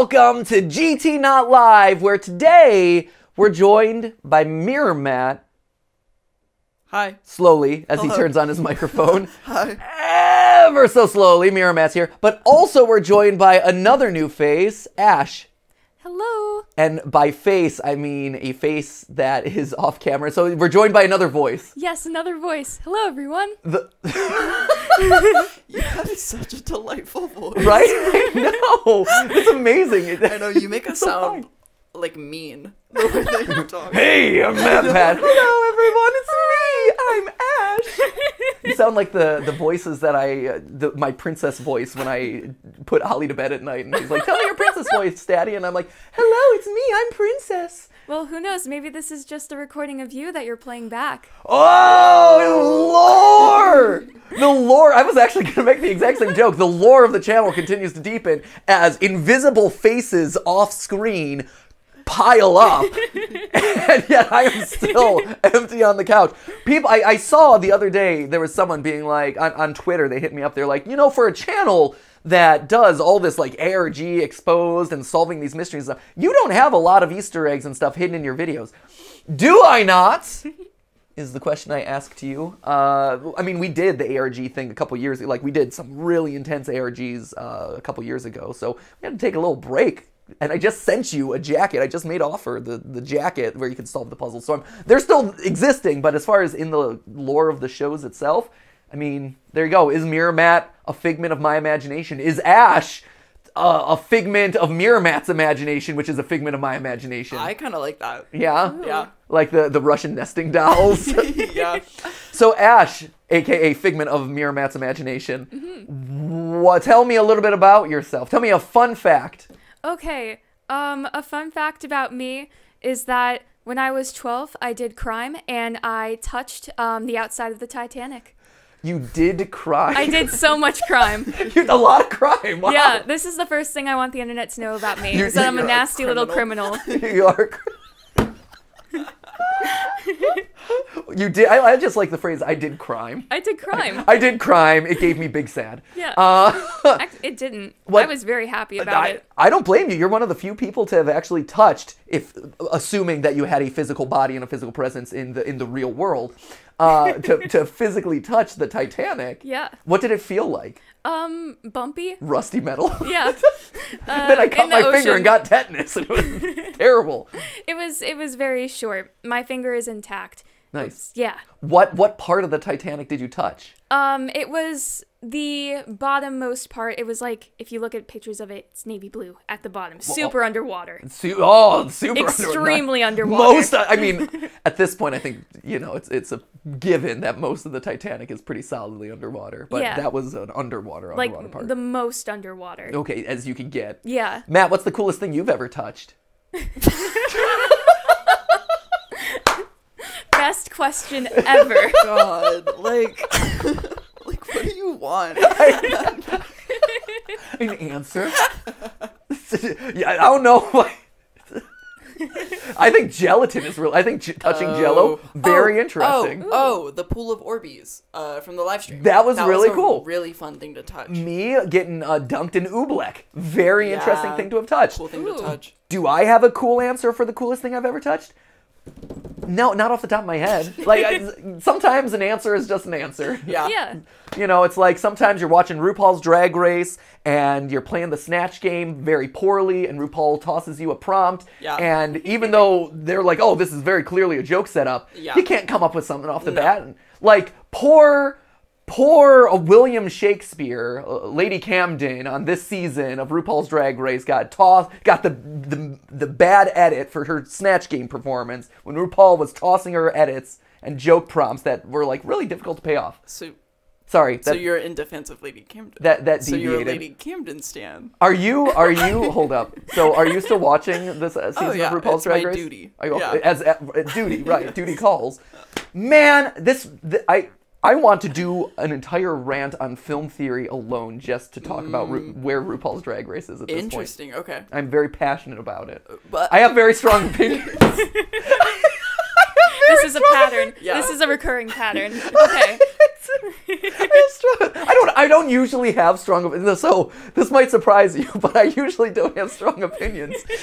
welcome to GT Not Live, where today we're joined by Mirror Matt. Hi. Slowly, as he turns on his microphone. Hi. Ever so slowly, Mirror Matt's here. But also, we're joined by another new face, Ash. Hello. And by face, I mean a face that is off camera. So we're joined by another voice. Yes, another voice. Hello, everyone. The, You have such a delightful voice. right? I know. It's amazing. I know you make us so sound fine. like mean the way that you talk. Hey, I'm Matt Pat. Hello, everyone. It's me. I'm Ash. You sound like the the voices that I, uh, the, my princess voice when I put Ollie to bed at night, and he's like, "Tell me your princess voice, Daddy," and I'm like, "Hello, it's me. I'm Princess." Well, who knows? Maybe this is just a recording of you that you're playing back. Oh, lore! The lore. I was actually going to make the exact same joke. The lore of the channel continues to deepen as invisible faces off screen pile up, and yet I am still empty on the couch. People, I, I saw the other day there was someone being like on, on Twitter. They hit me up. They're like, you know, for a channel that does all this like ARG exposed and solving these mysteries and stuff, you don't have a lot of Easter eggs and stuff hidden in your videos. Do I not? is the question I ask to you. Uh, I mean, we did the ARG thing a couple years, like we did some really intense ARGs uh, a couple years ago. So we had to take a little break. And I just sent you a jacket. I just made offer the the jacket where you can solve the puzzle. So I'm, they're still existing, but as far as in the lore of the shows itself, I mean, there you go. Is Mirror Matt a figment of my imagination? Is Ash uh, a figment of Mirror Matt's imagination, which is a figment of my imagination? I kind of like that. yeah, Yeah. like the the Russian nesting dolls. yeah. So Ash, aka figment of Mirror Matt's imagination, Mm-hmm. what? Tell me a little bit about yourself. Tell me a fun fact. Okay. Um, a fun fact about me is that when I was 12, I did crime and I touched um, the outside of the Titanic. You did crime. I did so much crime. you did a lot of crime. Wow. Yeah, this is the first thing I want the internet to know about me. Is that I'm a you're a nasty little criminal. criminal. you are. You did. I, I just like the phrase. I did crime. I did crime. I did crime. It gave me big sad. Yeah. Uh, It didn't. What- I was very happy about I, it. I don't blame you. You're one of the few people to have actually touched, if assuming that you had a physical body and a physical presence in the in the real world, uh, to to physically touch the Titanic. Yeah. What did it feel like? Um, bumpy. Rusty metal. Yeah. Uh, then I cut my finger and got tetanus. It was terrible. It was it was very short. My finger is intact. Nice. Yeah. What what part of the Titanic did you touch? Um, it was the bottommost part. It was like if you look at pictures of it, it's navy blue at the bottom, super underwater. Su- oh, super Extremely under- underwater. Most, I mean, at this point, I think you know it's it's a given that most of the Titanic is pretty solidly underwater. But Yeah. that was an underwater Like underwater part. the most underwater. Okay, as you can get. Yeah. Matt, what's the coolest thing you've ever touched? Best question ever. God. Like. like, what do you want? An answer? yeah, I don't know. I think gelatin is real. I think j- touching Jello very Oh, interesting. Oh, oh, the pool of Orbeez uh, from the live stream. That was really a cool. Really fun thing to touch. Me getting uh, dunked in oobleck, very interesting thing to have touched. Cool thing Ooh. to touch. Do I have a cool answer for the coolest thing I've ever touched? No, not off the top of my head. Like I, sometimes an answer is just an answer. Yeah. yeah. You know, it's like sometimes you're watching RuPaul's Drag Race and you're playing the snatch game very poorly, and RuPaul tosses you a prompt. Yeah. And even though they're like, "Oh, this is very clearly a joke setup," Yeah. he can't come up with something off the bat. Like poor, poor William Shakespeare, uh, Lady Camden on this season of RuPaul's Drag Race got tossed, got the the the bad edit for her snatch game performance when RuPaul was tossing her edits and joke prompts that were like really difficult to pay off. So, Sorry, that so you're in defense of Lady Camden. that that deviated. so you're a. Lady Camden stan. Are you are you hold up? So are you still watching this uh, season Oh, yeah, of RuPaul's it's Drag my Race? duty. Are you Yeah. as uh, duty right? Duty calls. Man, this th- I I want to do an entire rant on film theory alone just to talk about Ru- mm. where RuPaul's Drag Race is at this point. Interesting. Okay. I'm very passionate about it. But I have very strong opinions. This is a pattern. Yeah. This is a recurring pattern. Okay. I, strong, I don't. I don't usually have strong opinions. So this might surprise you, but I usually don't have strong opinions.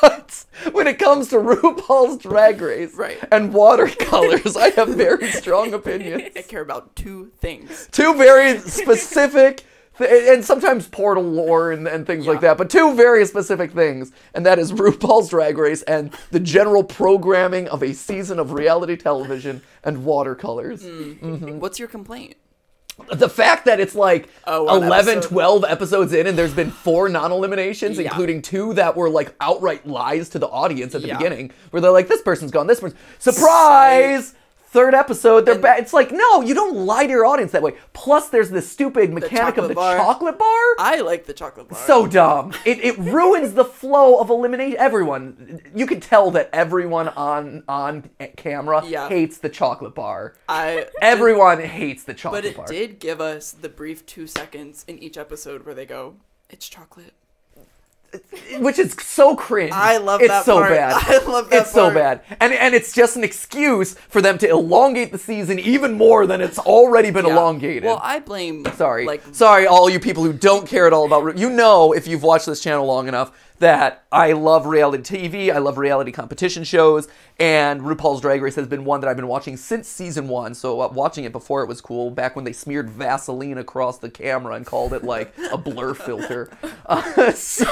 but when it comes to RuPaul's Drag Race Right. and watercolors, I have very strong opinions. I care about two things. Two very specific. And sometimes portal lore and, and things like that, but two very specific things, and that is RuPaul's Drag Race and the general programming of a season of reality television and watercolors. Mm. What's your complaint? the fact that it's like Oh, one 11 episode. 12 episodes in and there's been four non-eliminations Yeah. including two that were like outright lies to the audience at the Yeah. beginning where they're like this person's gone this person's surprise third episode they're back it's like no you don't lie to your audience that way plus there's this stupid mechanic of the bar. chocolate bar I like the chocolate bar. so dumb. It, it ruins the flow of elimination. Everyone, you can tell that everyone on on camera Yeah. hates the chocolate bar. I Everyone hates the chocolate But it bar. did give us the brief two seconds in each episode where they go, "It's chocolate." Which is so cringe. I love it's that so part. bad. I love that It's so bad, and and it's just an excuse for them to elongate the season even more than it's already been Yeah. elongated. Well, I blame. Sorry, Like, sorry, all you people who don't care at all about. You know, if you've watched this channel long enough, that I love reality TV. I love reality competition shows, and RuPaul's Drag Race has been one that I've been watching since season one. So uh, watching it before it was cool, back when they smeared Vaseline across the camera and called it like a blur filter. Uh, so,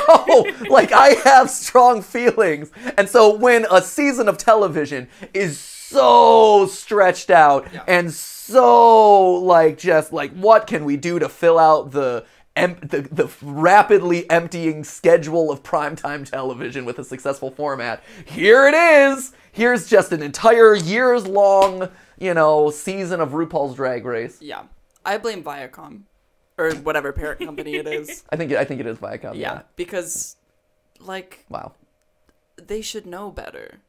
like, I have strong feelings, and so when a season of television is so stretched out Yeah. and so like just like what can we do to fill out the em- the, the rapidly emptying schedule of primetime television with a successful format. Here it is! Here's just an entire years long you know season of RuPaul's Drag Race. Yeah, I blame Viacom, or whatever parent company it is. I think it, I think it is Viacom Yeah, because, like, wow. they should know better.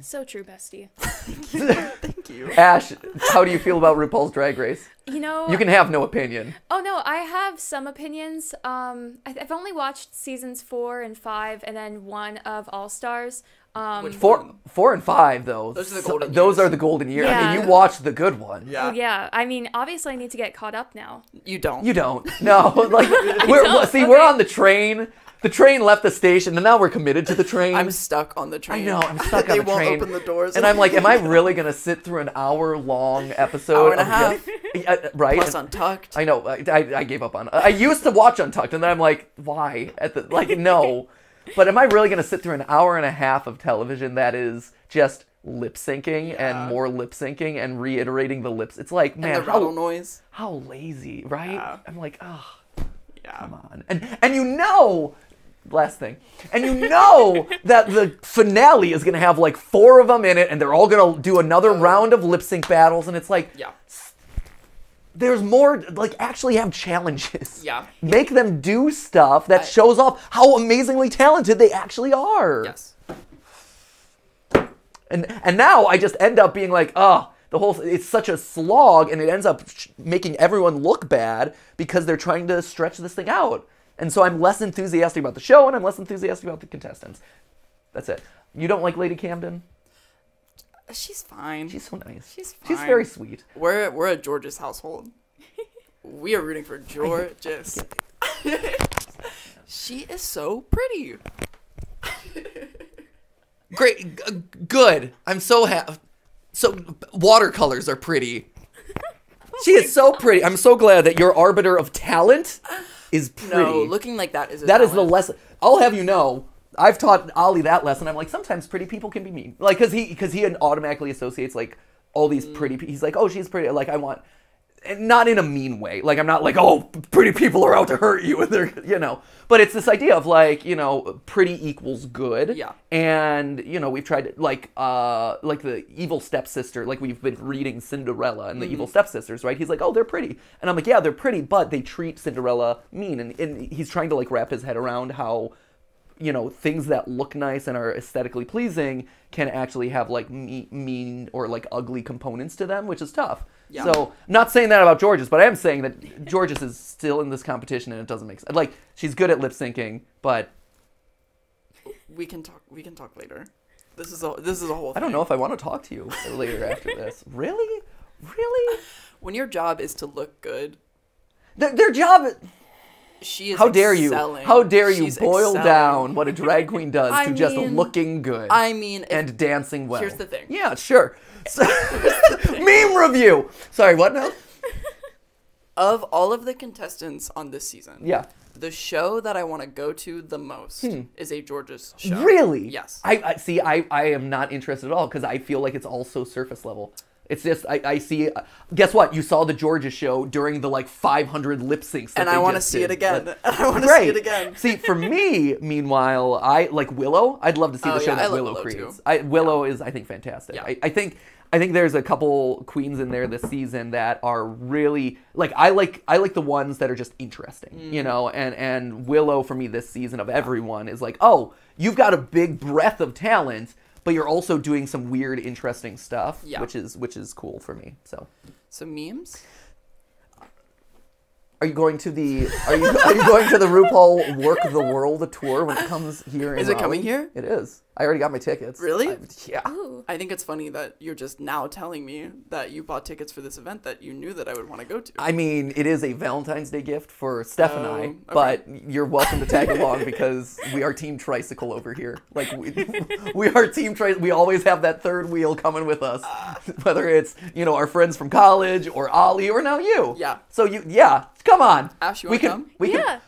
So true, bestie. Thank you. Ash how do you feel about RuPaul's Drag Race You know. you can have no opinion Oh no, I have some opinions. Um, I- I've only watched seasons four and five, and then one of All Stars. Um, Which four four and five though Those are the so- golden those years. are the golden years I mean you watched the good one Yeah. oh yeah, I mean, obviously, I need to get caught up now. You don't. You don't. No, like we're don't. see, we're on the train. The train left the station, and now we're committed to the train. I'm stuck on the train. I know. I'm stuck on the train. they won't open the doors. and I'm like, am I really gonna sit through an hour-long episode? Hour and a of half. Yeah, uh, right? Plus untucked. I know. I, I, I gave up on. I used to watch Untucked, and then I'm like, why? At the like, no. But am I really gonna sit through an hour and a half of television that is just lip syncing Yeah. and more lip syncing and reiterating the lips? It's like, man, and the how noise. how lazy, right? Yeah. I'm like, oh. Yeah. come on. And and you know, last thing, and you know that the finale is gonna have like four of them in it, and they're all gonna do another mm. round of lip sync battles, and it's like, Yeah. there's more. Like, actually have challenges. Yeah. Make them do stuff that I- shows off how amazingly talented they actually are. Yes. And and now I just end up being like, oh, the whole it's such a slog, and it ends up making everyone look bad because they're trying to stretch this thing out. And so I'm less enthusiastic about the show, and I'm less enthusiastic about the contestants. That's it. You don't like Lady Camden? She's fine. She's so nice. She's She's very sweet. We're we're a Jorgeous household. we are rooting for Jorgeous. she is so pretty. Great, g- good. I'm so happy. So watercolors are pretty. She is so pretty. I'm so glad that your arbiter of talent is pretty. No, looking like that is a That is the lesson. I'll have you know. I've taught Ollie that lesson. I'm like, sometimes pretty people can be mean, like, cause he, cause he automatically associates like all these mm. pretty. pe- He's like, oh, she's pretty. Like, I want, not in a mean way. Like, I'm not like, oh, pretty people are out to hurt you, and they're, you know. But it's this idea of like, you know, pretty equals good. Yeah. And you know, we've tried to, like, uh, like the evil stepsister. Like we've been reading Cinderella and the evil stepsisters, right? He's like, oh, they're pretty, and I'm like, yeah, they're pretty, but they treat Cinderella mean, and, and he's trying to like wrap his head around how you know things that look nice and are aesthetically pleasing can actually have like me- mean or like ugly components to them which is tough Yeah. so not saying that about Jorgeous but i am saying that Jorgeous is still in this competition and it doesn't make sense like she's good at lip syncing but We can talk. We can talk later. This is a this is a whole. I don't know if I want to talk to you later after this. Really? Really? When your job is to look good, Their, their job. she is. How dare you? How dare you She's boil excelling. down what a drag queen does to just looking good I mean, if, and dancing well? here's the thing. Yeah, sure. So, meme review. Sorry, what now? of all of the contestants on this season, Yeah. the show that I want to go to the most is a Jorgeous show. Hmm. Really? Yes. I, I see. I, I am not interested at all because I feel like it's all so surface level. It's just I, I see. Guess what? You saw the Jorgeous show during the like 500 lip syncs, and I want to see it again. I want to see it again. See, for me, meanwhile, I like Willow. I'd love to see Oh, the show yeah, that Willow Willow, creates. I, Willow is, I think, fantastic. Yeah. I, I think, I think there's a couple queens in there this season that are really like I like. I like the ones that are just interesting, Mm. you know. And and Willow for me this season of everyone is like, oh, you've got a big breadth of talent, but you're also doing some weird, interesting stuff, Yeah. which is which is cool for me. So. So memes. Are you going to the are you are you going to the RuPaul Work the World tour when it comes here? Is it coming here? It is. I already got my tickets. Really? I- yeah. Ooh. I think it's funny that you're just now telling me that you bought tickets for this event that you knew that I would want to go to. I mean, it is a Valentine's Day gift for Steph and Oh, I, okay. but you're welcome to tag along because we are Team Tricycle over here. Like we, we are Team Tricycle. We always have that third wheel coming with us, whether it's you know our friends from college or Ollie or now you. Yeah. So you, yeah, come on. Ash, you we wanna can, come? We yeah. can.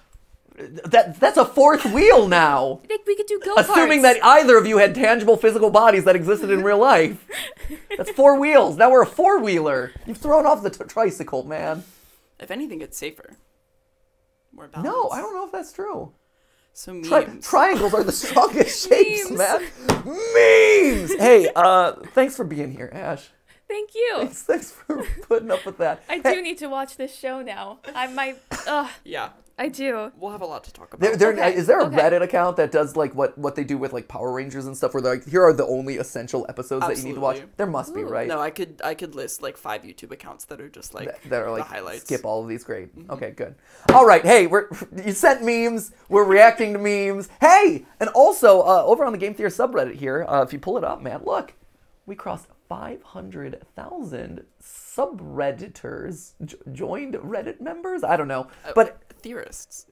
That that's a fourth wheel now. I think we could do go Assuming that either of you had tangible physical bodies that existed in real life. That's four wheels. Now we're a four wheeler. You've thrown off the t- tricycle, man. if anything, it's safer. More balanced. No, I don't know if that's true. So memes. Tri- triangles are the strongest shapes, Memes. man. Memes. Hey, uh, thanks for being here, Ash. Thank you. Thanks, thanks for putting up with that. I Hey, do need to watch this show now. I might. Ugh, yeah, I do. we'll have a lot to talk about. There, there, Okay, Is there a okay. Reddit account that does like what, what they do with like Power Rangers and stuff, where they're like, here are the only essential episodes that you need to watch? There must be, right? No, I could I could list like five YouTube accounts that are just like that, that are like the highlights. skip all of these great okay good all right hey we're you sent memes we're reacting to memes hey and also uh, over on the game theory subreddit here uh, if you pull it up man look we crossed 500000 subredditors j- joined reddit members i don't know Uh, but theorists.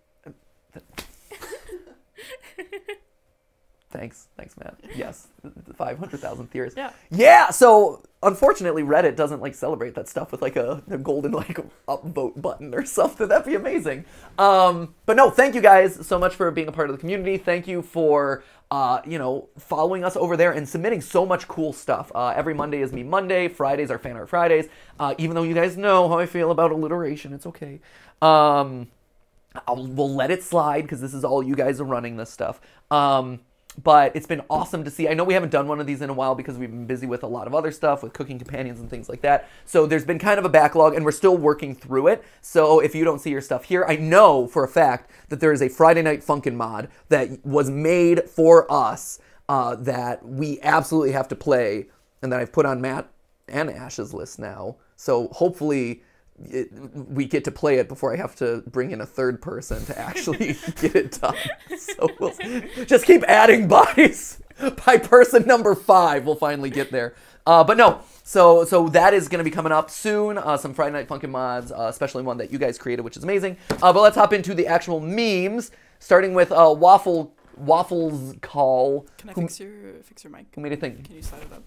Thanks, thanks, Matt. Yes, five hundred thousand theorists. Yeah. Yeah. So unfortunately, Reddit doesn't like celebrate that stuff with like a, a golden like upvote button or something. That'd be amazing. Um, but no, thank you guys so much for being a part of the community. Thank you for uh, you know following us over there and submitting so much cool stuff. Uh, every Monday is me Monday. Fridays are fan art Fridays. Uh, even though you guys know how I feel about alliteration, it's okay. Um, I'll, we'll let it slide because this is all you guys are running this stuff. Um, but it's been awesome to see. I know we haven't done one of these in a while because we've been busy with a lot of other stuff, with cooking companions and things like that. So there's been kind of a backlog, and we're still working through it. So if you don't see your stuff here, I know for a fact that there is a Friday Night Funkin' mod that was made for us uh, that we absolutely have to play, and that I've put on Matt and Ash's list now. So hopefully it, we get to play it before I have to bring in a third person to actually get it done. So we'll just keep adding bodies. By person number five, we'll finally get there. Uh, but no, so so that is going to be coming up soon. Uh, some Friday Night Funkin' mods, uh, especially one that you guys created, which is amazing. Uh, but let's hop into the actual memes, starting with uh, Waffle Waffles Call. Can I who, fix your fix your mic? who made a thing? Can you slide it up?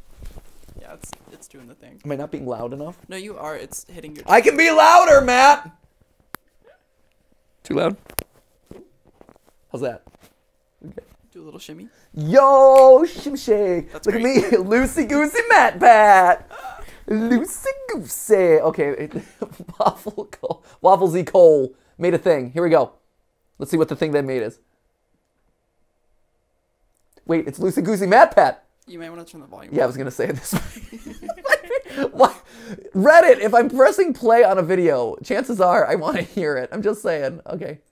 Yeah, it's it's doing the thing. Am I not being loud enough? No, you are. It's hitting your. I can be louder, Matt. Too loud. How's that? Okay. Do a little shimmy. Yo, shim shake. That's Look at me, loosey goosey Matt Pat. Loosey goosey. Okay, waffle Cole, waffle Z Cole made a thing. Here we go. Let's see what the thing they made is. Wait, it's loosey goosey Matt Pat. You might want to turn the volume. Yeah, I was gonna say this? Reddit, if I'm pressing play on a video, chances are I want to hear it. I'm just saying. Okay.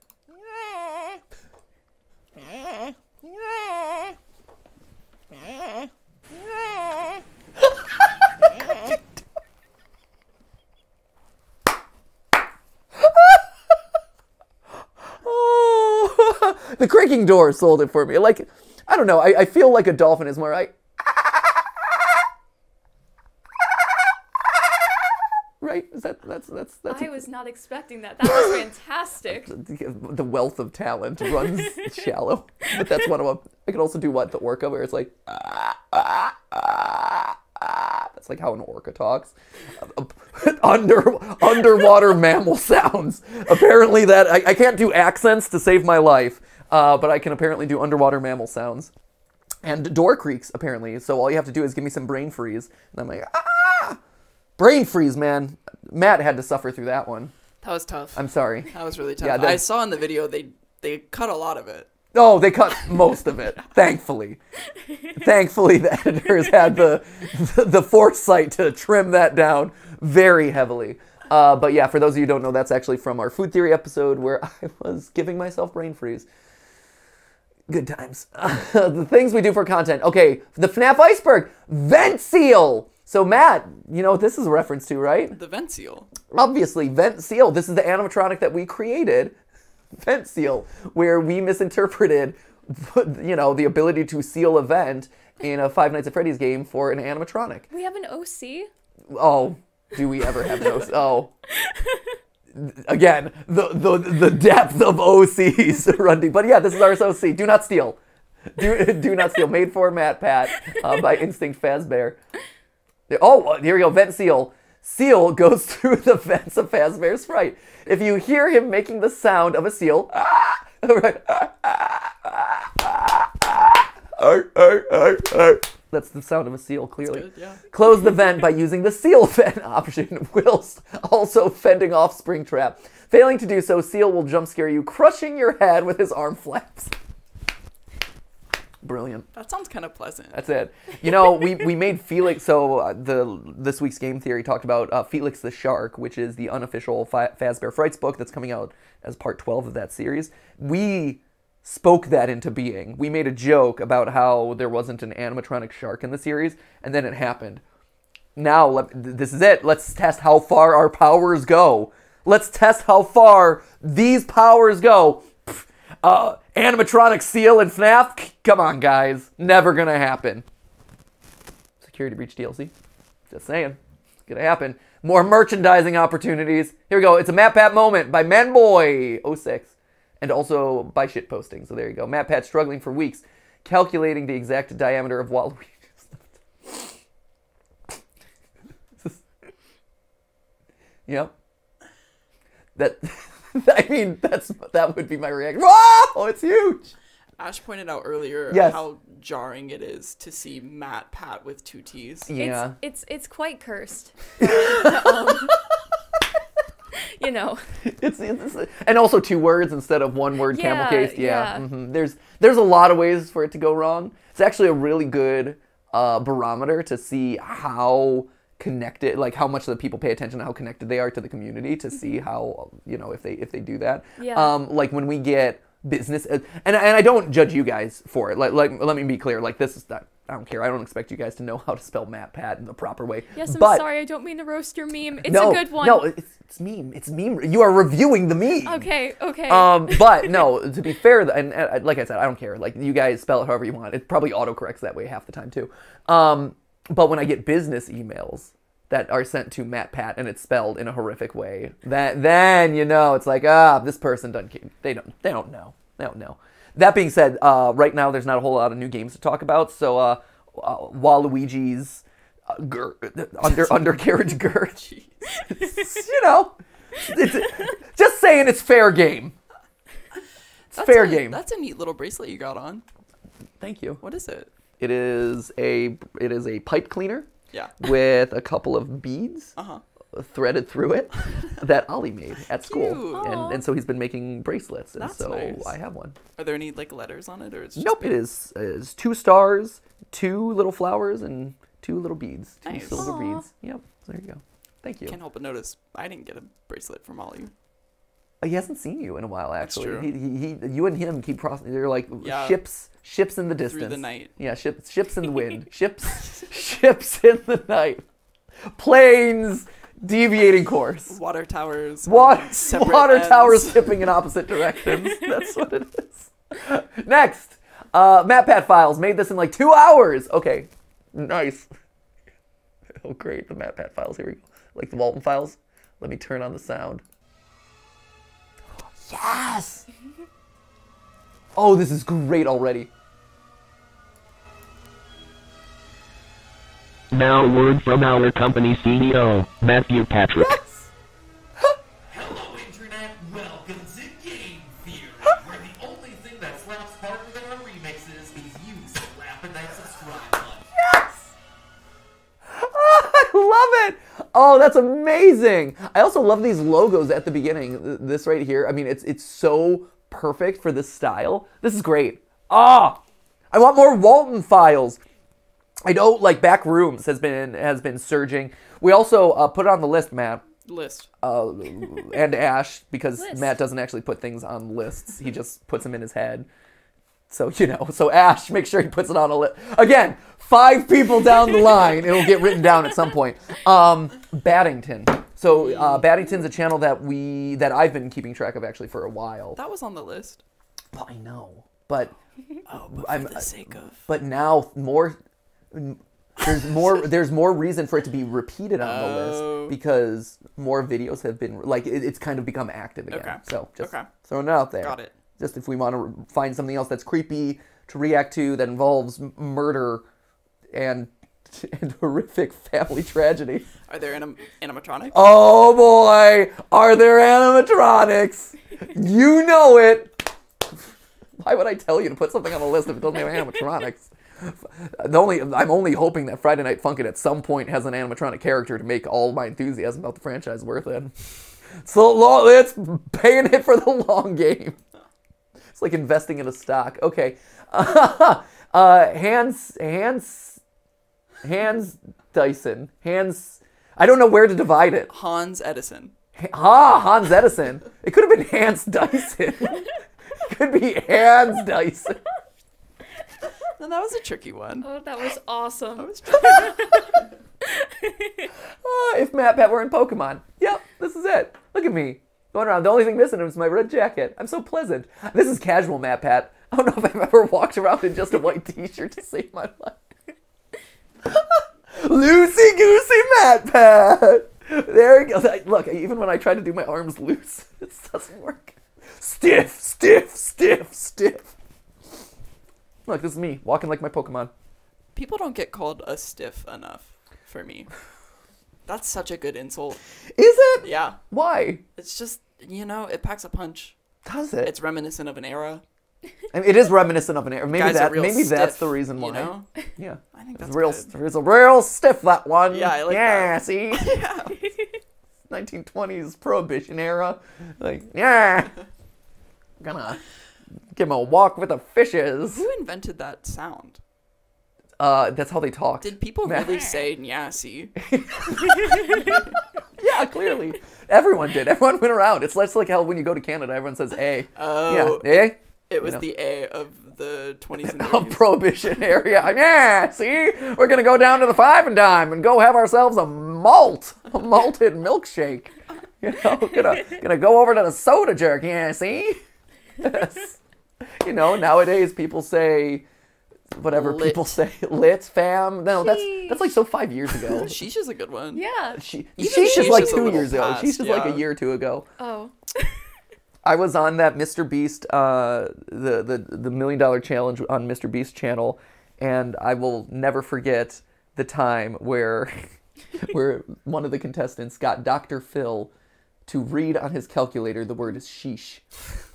Oh, the creaking door sold it for me. Like, I don't know. I, I feel like a dolphin is more like, "Ah." That's that's that's I was not expecting that. That was fantastic. the wealth of talent runs shallow. But that's one of them. I can also do what the orca, where it's like ah, ah, ah, ah. That's like how an orca talks. Under underwater mammal sounds. Apparently, that I, I can't do accents to save my life, uh, but I can apparently do underwater mammal sounds. And door creaks apparently. So all you have to do is give me some brain freeze, and I'm like ah, brain freeze, man. Matt had to suffer through that one. That was tough. I'm sorry. that was really tough. Yeah, that- I saw in the video they they cut a lot of it. Oh, they cut most of it. Thankfully, thankfully the editors had the the foresight to trim that down very heavily. Uh, but yeah, for those of you who don't know, that's actually from our food theory episode where I was giving myself brain freeze. Good times. the things we do for content. Okay, the FNAF iceberg, vent seal. So Matt, you know what this is a reference to, right? The vent seal. obviously vent seal. This is the animatronic that we created vent seal where we misinterpreted you know the ability to seal a vent in a five nights at freddy's game for an animatronic. We have an OC. oh do we ever have those oh. Again the, the the depth of ocs running but yeah this is our oc do not steal. Do, do not steal. Made for matt pat uh, by instinct fazbear Oh, here we go, vent seal. Seal goes through the vents of Fazbear's Fright. If you hear him making the sound of a seal, that's the sound of a seal, clearly. Good, yeah. Close the vent by using the seal vent option, whilst also fending off Springtrap. Failing to do so, Seal will jump scare you, crushing your head with his arm flaps. Brilliant. That sounds kind of pleasant. That's it. You know, we, we made Felix. So uh, the this week's game theory talked about uh, Felix the Shark, which is the unofficial Fa- Fazbear Frights book that's coming out as part twelve of that series. We spoke that into being. We made a joke about how there wasn't an animatronic shark in the series, and then it happened. Now let, this is it. Let's test how far our powers go. Let's test how far these powers go. Uh, animatronic seal and FNAF? Come on, guys. Never gonna happen. Security breach DLC. Just saying. It's gonna happen. More merchandising opportunities. Here we go. It's a Matt Pat moment by Manboy06. And also by shit posting. So there you go. Matt Pat struggling for weeks, calculating the exact diameter of Waluigi's. yep. That I mean, that's that would be my reaction. Whoa, it's huge. Ash pointed out earlier Yes. how jarring it is to see Matt Pat with two T's. Yeah. It's it's it's quite cursed. um, you know. it's, it's and also two words instead of one word camel case. Yeah. yeah. mhm. There's there's a lot of ways for it to go wrong. It's actually a really good uh, barometer to see how connected like how much the people pay attention to how connected they are to the community to see how you know if they if they do that Yeah. um like when we get business and and I don't judge you guys for it like, like let me be clear like this is not I don't care I don't expect you guys to know how to spell Matt Pat in the proper way Yes, I'm but sorry. I don't mean to roast your meme. It's no a good one. no it's, it's meme it's meme you are reviewing the meme Okay. Okay. um, but no, to be fair, and, and like I said, I don't care. Like you guys spell it however you want. It probably autocorrects that way half the time too. Um, but when I get business emails that are sent to Matt Pat and it's spelled in a horrific way, that then you know it's like ah, this person doesn't. They don't. They don't know. They don't know. That being said, uh, right now there's not a whole lot of new games to talk about. So uh, uh, Waluigi's uh, gir- under undercarriage girth, you know, just saying it's fair game. It's That's fair a, game. That's a neat little bracelet you got on. Thank you. What is it? It is a it is a pipe cleaner Yeah. with a couple of beads Uh huh. threaded through it that Ollie made at school, and, and so he's been making bracelets, and That's so nice. I have one. Are there any like letters on it, or it's just Nope, it is is two stars, two little flowers, and two little beads, two Nice. silver Aw. beads. Yep, there you go. Thank you. Can't help but notice I didn't get a bracelet from Ollie. He hasn't seen you in a while, actually. true. He, he, he, you and him keep crossing. They're like Yeah. ships, ships in the distance. Through the night. Yeah, ships, ships in the wind. ships, ships in the night. Planes deviating course. Water towers. Water, water ends. towers tipping in opposite directions. That's what it is. Next, uh, MatPat files made this in like two hours. Okay, nice. Oh, great, the MatPat files. Here we go. Like the Walten files. Let me turn on the sound. Yes! Oh, this is great already. Now word from our company CEO, Matthew Patrick. Yes! Hello, Internet. Welcome to Game Theory, where the only thing that slaps harder than Oh, that's amazing. I also love these logos at the beginning. This right here. I mean, it's it's so perfect for this style. This is great. Ah, I want more Walten files. I know, like back rooms has been has been surging. We also uh, put it on the list, Matt List. uh, and Ash because List. Matt doesn't actually put things on lists. He just puts them in his head. So you know, so Ash, make sure he puts it on a list. Again, five people down the line, it'll get written down at some point. Um, Baddington. So uh, Baddington's a channel that we that I've been keeping track of actually for a while. That was on the list. Well, I know, but Oh, but for I'm- the sake of. but now more there's more there's more reason for it to be repeated on the Oh. list because more videos have been like it, it's kind of become active again Okay. so just Okay. throwing it out there Got it. Just if we want to find something else that's creepy to react to that involves m- murder and and horrific family tragedy Are there anim- animatronics? oh boy are there animatronics you know it why would I tell you to put something on the list if it doesn't have animatronics? The only I'm only hoping that Friday Night Funkin' at some point has an animatronic character to make all my enthusiasm about the franchise worth it. So lo- it's paying it for the long game. It's like investing in a stock. Okay, uh, Hans Hans Hans Dyson Hans. I don't know where to divide it. Hans Edison. Ah, Hans Edison. It could have been Hans Dyson. it could be Hans Dyson. No, that was a tricky one. Oh, that was awesome. That was tricky. Ah, if Matt Pat were in Pokemon. Yep, this is it. Look at me. Going around. The only thing missing is my red jacket. I'm so pleasant. This is casual Matt Pat. I don't know if I've ever walked around in just a white t-shirt to save my life. Loosey goosey Matt Pat. There you go. Look, even when I try to do my arms loose, it doesn't work. Stiff, stiff, stiff, stiff. Look, this is me walking like my Pokemon. People don't get called a stiff enough for me. That's such a good insult. Is it? Yeah. Why? It's just, you know, it packs a punch. Does it? It's reminiscent of an era. I mean, it is reminiscent of an era. Maybe Guys are that. real Maybe that's stiff, the reason why. You know? Yeah, I think it's that's real. good. It's a real stiff that one. Yeah, I like yeah, that. see, Yeah. 1920s prohibition era. Like, yeah, gonna give him a walk with the fishes. Who invented that sound? Uh, that's how they talk. Did people really say "nyasi"? yeah, clearly, everyone did. Everyone went around. It's less like how when you go to Canada, everyone says "a." Oh, yeah, eh? it was know. the A of the 20s and a 30s. prohibition area. Yeah, see, we're gonna go down to the five and dime and go have ourselves a malt, a malted milkshake. You know, gonna gonna go over to the soda jerk. Yeah, see. Yes. You know, nowadays people say whatever Lit. people say. Lit, fam. No, that's that's like so five years ago. Sheesh is a good one. Yeah. She, Even sheesh is like is two little years ago. past, Sheesh is like a year or two ago. Oh. I was on that Mr. Beast, uh, the, the the million dollar challenge on Mr. Beast channel, and I will never forget the time where where one of the contestants got Dr. Phil to read on his calculator the word is sheesh.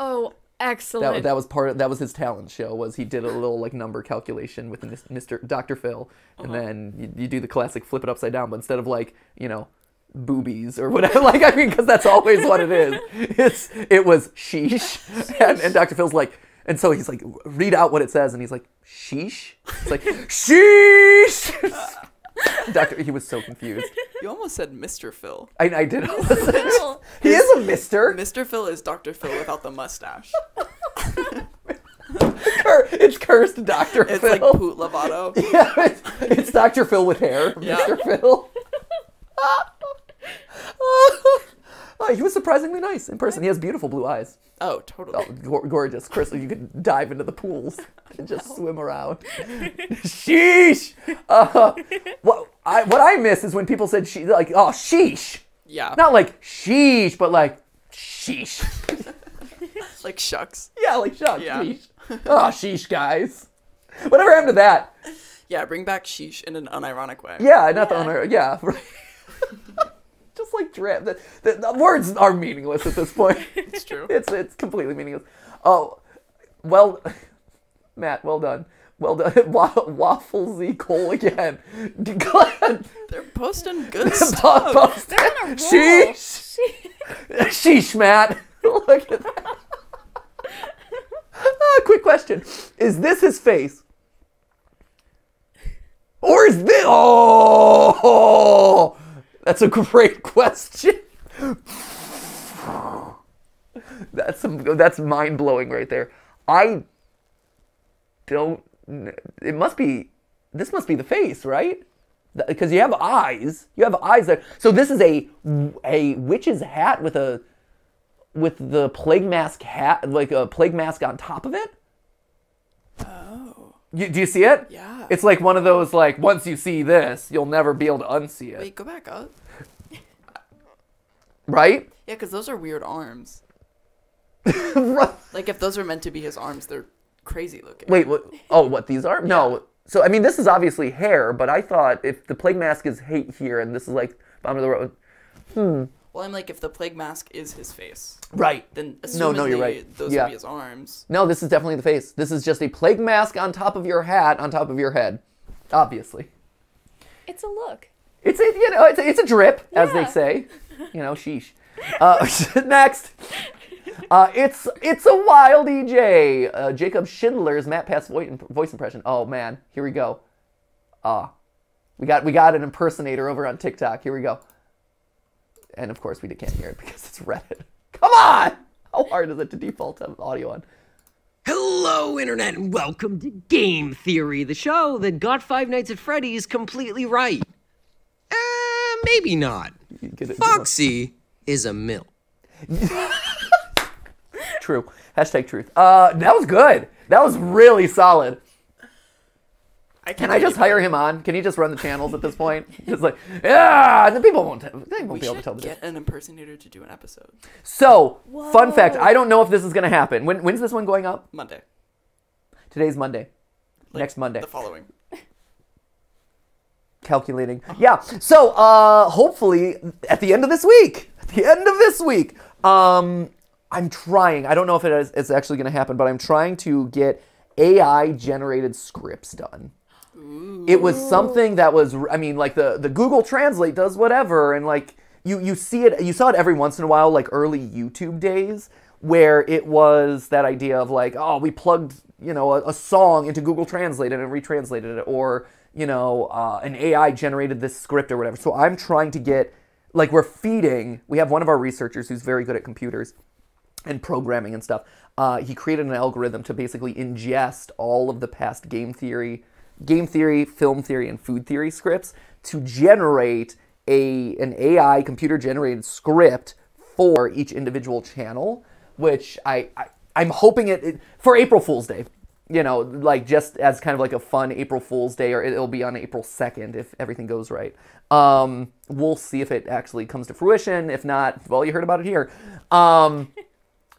Oh, That, excellent. that was part of, that was his talent show was he did a little like number calculation with Mr. Dr. Phil and uh-huh. then you, you do the classic flip it upside down but instead of like you know boobies or whatever like I mean because that's always what it is it's it was sheesh and, and Dr. Phil's like and so he's like read out what it says and he's like sheesh it's like sheesh Doctor he was so confused You almost said Mr. Phil. I, I did Phil. he is a mister Mr. Phil is Dr. Phil without the mustache. It's cursed Dr. It's Phil like Poot Lovato. Yeah, it's, it's Dr. Phil with hair, Yeah. Mr. Phil. Oh, he was surprisingly nice in person. He has beautiful blue eyes. Oh, totally. Oh, gor- gorgeous. Chris, you could dive into the pools and just swim around. Sheesh. Uh, what I what I miss is when people said she like oh sheesh. Yeah. Not like sheesh, but like sheesh. Like shucks. yeah, like shucks. Yeah. Sheesh. Oh, sheesh, guys. Whatever happened to that? Yeah, bring back sheesh in an unironic way. Yeah, not the owner. Yeah, right. Just like drip. The, the, the words are meaningless at this point. It's true. it's it's completely meaningless. Oh, well, Matt, well done. Well done. Wa- Wafflesy Cole again. Glad. They're posting good stuff. Post- They're on a roll. Sheesh. Sheesh, Matt. Look at that. Ah, quick question. Is this his face? Or is this. Oh! That's a great question. That's some, that's mind blowing right there. I don't. It must be. This must be the face, right? Because you have eyes. You have eyes that. So this is a a witch's hat with a with the plague mask hat, like a plague mask on top of it. Oh. You, do you see it? Yeah. It's like one of those like once you see this, you'll never be able to unsee it, Wait, go back up. right? Yeah, because those are weird arms. Right. Like if those are meant to be his arms, they're crazy looking. Wait, what? Oh, what these are? No. So I mean, this is obviously hair, but I thought if the plague mask is hate here and this is like bottom of the road, hmm. Well, I'm like, if the plague mask is his face, right? then No, no, you're right. those Yeah. would be his arms. No, this is definitely the face. This is just a plague mask on top of your hat, on top of your head, obviously. It's a look. It's a you know it's a, it's a drip, as they say. You know, sheesh. Uh, next, uh, it's it's a wild EJ. Uh, Jacob Schindler's Matt Pat's voice, voice impression. Oh man, here we go. Ah, we got we got an impersonator over on TikTok. Here we go. And of course, we can't hear it because it's Reddit. Come on, how hard is it to default to audio on? Hello, Internet, and welcome to Game Theory, the show that got Five Nights at Freddy's completely right. Uh, maybe not. You get it? Foxy is a mill. True. Hashtag truth. Uh, that was good. That was really solid. I Can I just hire him on? Can he just run the channels at this point? Just like, yeah, the people won't. They won't We be able to tell the get an impersonator to do an episode So, fun fact: I don't know if this is gonna happen. When, when's this one going up? Monday. Today's Monday. Like, Next Monday. The following. Calculating. Yeah. So, uh, hopefully, at the end of this week, at the end of this week, um, I'm trying. I don't know if it is, it's actually gonna happen, but I'm trying to get AI generated scripts done. It was something that was, I mean, like the the Google Translate does whatever, and like you you see it, you saw it every once in a while, like early YouTube days, where it was that idea of like, oh, we plugged you know a, a song into Google Translate and it retranslated it, or you know uh, an AI generated this script or whatever. So I'm trying to get like we're feeding. We have one of our researchers who's very good at computers and programming and stuff. Uh, he created an algorithm to basically ingest all of the past game theory, game theory, film theory, and food theory scripts to generate a an AI computer generated script for each individual channel. Which I, I I'm hoping it, it for April Fool's Day. You know, like just as kind of like a fun April Fool's Day, or it'll be on April 2nd if everything goes right. Um, we'll see if it actually comes to fruition. If not, well, you heard about it here. Um,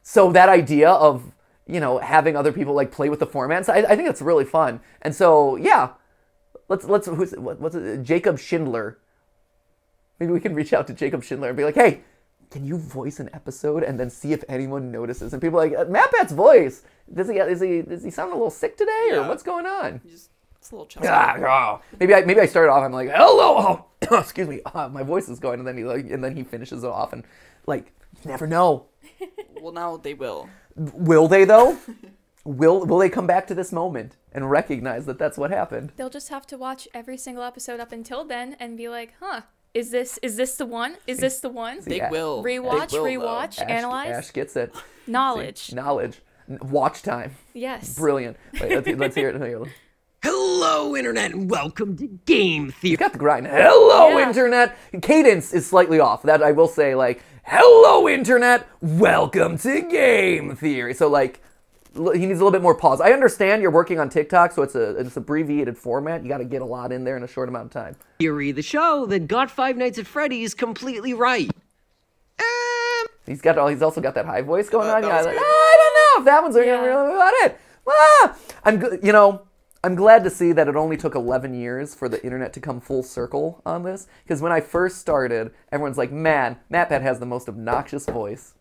so that idea of you know having other people like play with the formats, I, I think that's really fun. And so yeah, let's let's who's what, what's it? Jacob Schindler. Maybe we can reach out to Jacob Schindler and be like, hey, can you voice an episode and then see if anyone notices? And people are like uh, Matt Pat's voice. Does he is he does he sound a little sick today or Yeah. what's going on? Just, it's a little childish. Ah, oh. Maybe I maybe I started off. I'm like, hello, oh, excuse me, uh, my voice is going, and then he like, and then he finishes it off, and like, you never know. Well, now they will. Will they though? will Will they come back to this moment and recognize that that's what happened? They'll just have to watch every single episode up until then and be like, huh, is this is this the one? Is this the one? They Yeah. will. They Rewatch, will, though. rewatch, analyze, Ash gets it. knowledge. Knowledge, watch time, Yes. brilliant. Wait, let's, let's hear it. Let's hear it. Hello, Internet, and welcome to Game Theory. You got the grind. Hello, Yeah. internet. Cadence is slightly off. That I will say, like, hello, internet. Welcome to Game Theory. So, like, he needs a little bit more pause. I understand you're working on TikTok, so it's a it's abbreviated format. You got to get a lot in there in a short amount of time. Theory, the show that got Five Nights at Freddy's completely right. Um, He's got all. He's also got that high voice going That- on. Yeah, like, good. "Ah, I don't know if that one's really Yeah. really about it. Ah! I'm good. You know, I'm glad to see that it only took 11 years for the internet to come full circle on this. Because when I first started, everyone's like, "Man, MatPat has the most obnoxious voice."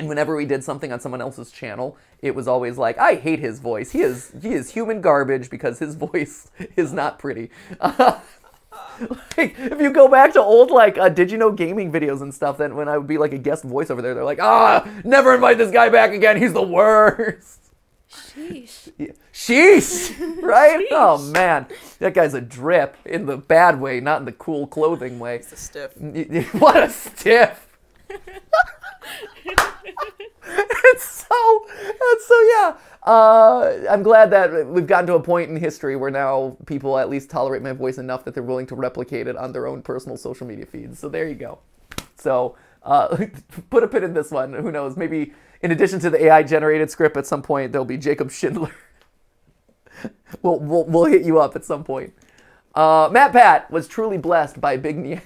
And whenever we did something on someone else's channel, it was always like, "I hate his voice. He is he is human garbage because his voice is not pretty." like, if you go back to old like uh, did you know gaming videos and stuff, then when I would be like a guest voice over there, they're like, "Ah, never invite this guy back again. He's the worst." Sheesh. Yeah. Sheesh, right? Oh man, that guy's a drip in the bad way, not in the cool clothing way. It's a stiff. Y- y- what a stiff. it's so it's so yeah uh, i'm glad that we've gotten to a point in history where now people at least tolerate my voice enough that they're willing to replicate it on their own personal social media feeds so there you go so uh, put a pin in this one who knows maybe in addition to the ai generated script at some point there'll be jacob schindler we'll, we'll, we'll hit you up at some point uh, Matt Pat was truly blessed by Big Lady.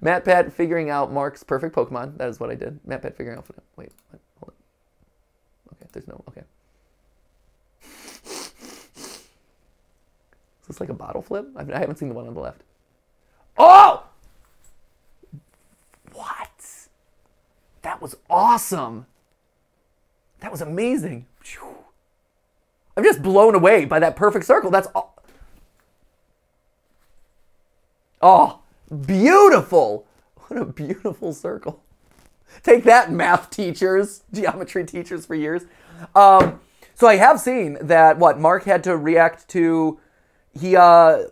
Matt Pat figuring out Mark's perfect Pokemon. That is what I did. Matt Pat figuring out. Wait, wait hold on. Okay, there's no. Okay. Is this like a bottle flip? I, I haven't seen the one on the left. Oh! What? That was awesome. That was amazing. I'm just blown away by that perfect circle. That's all. Oh, beautiful. What a beautiful circle. Take that, math teachers, geometry teachers for years. Um, so I have seen that what Mark had to react to. He uh,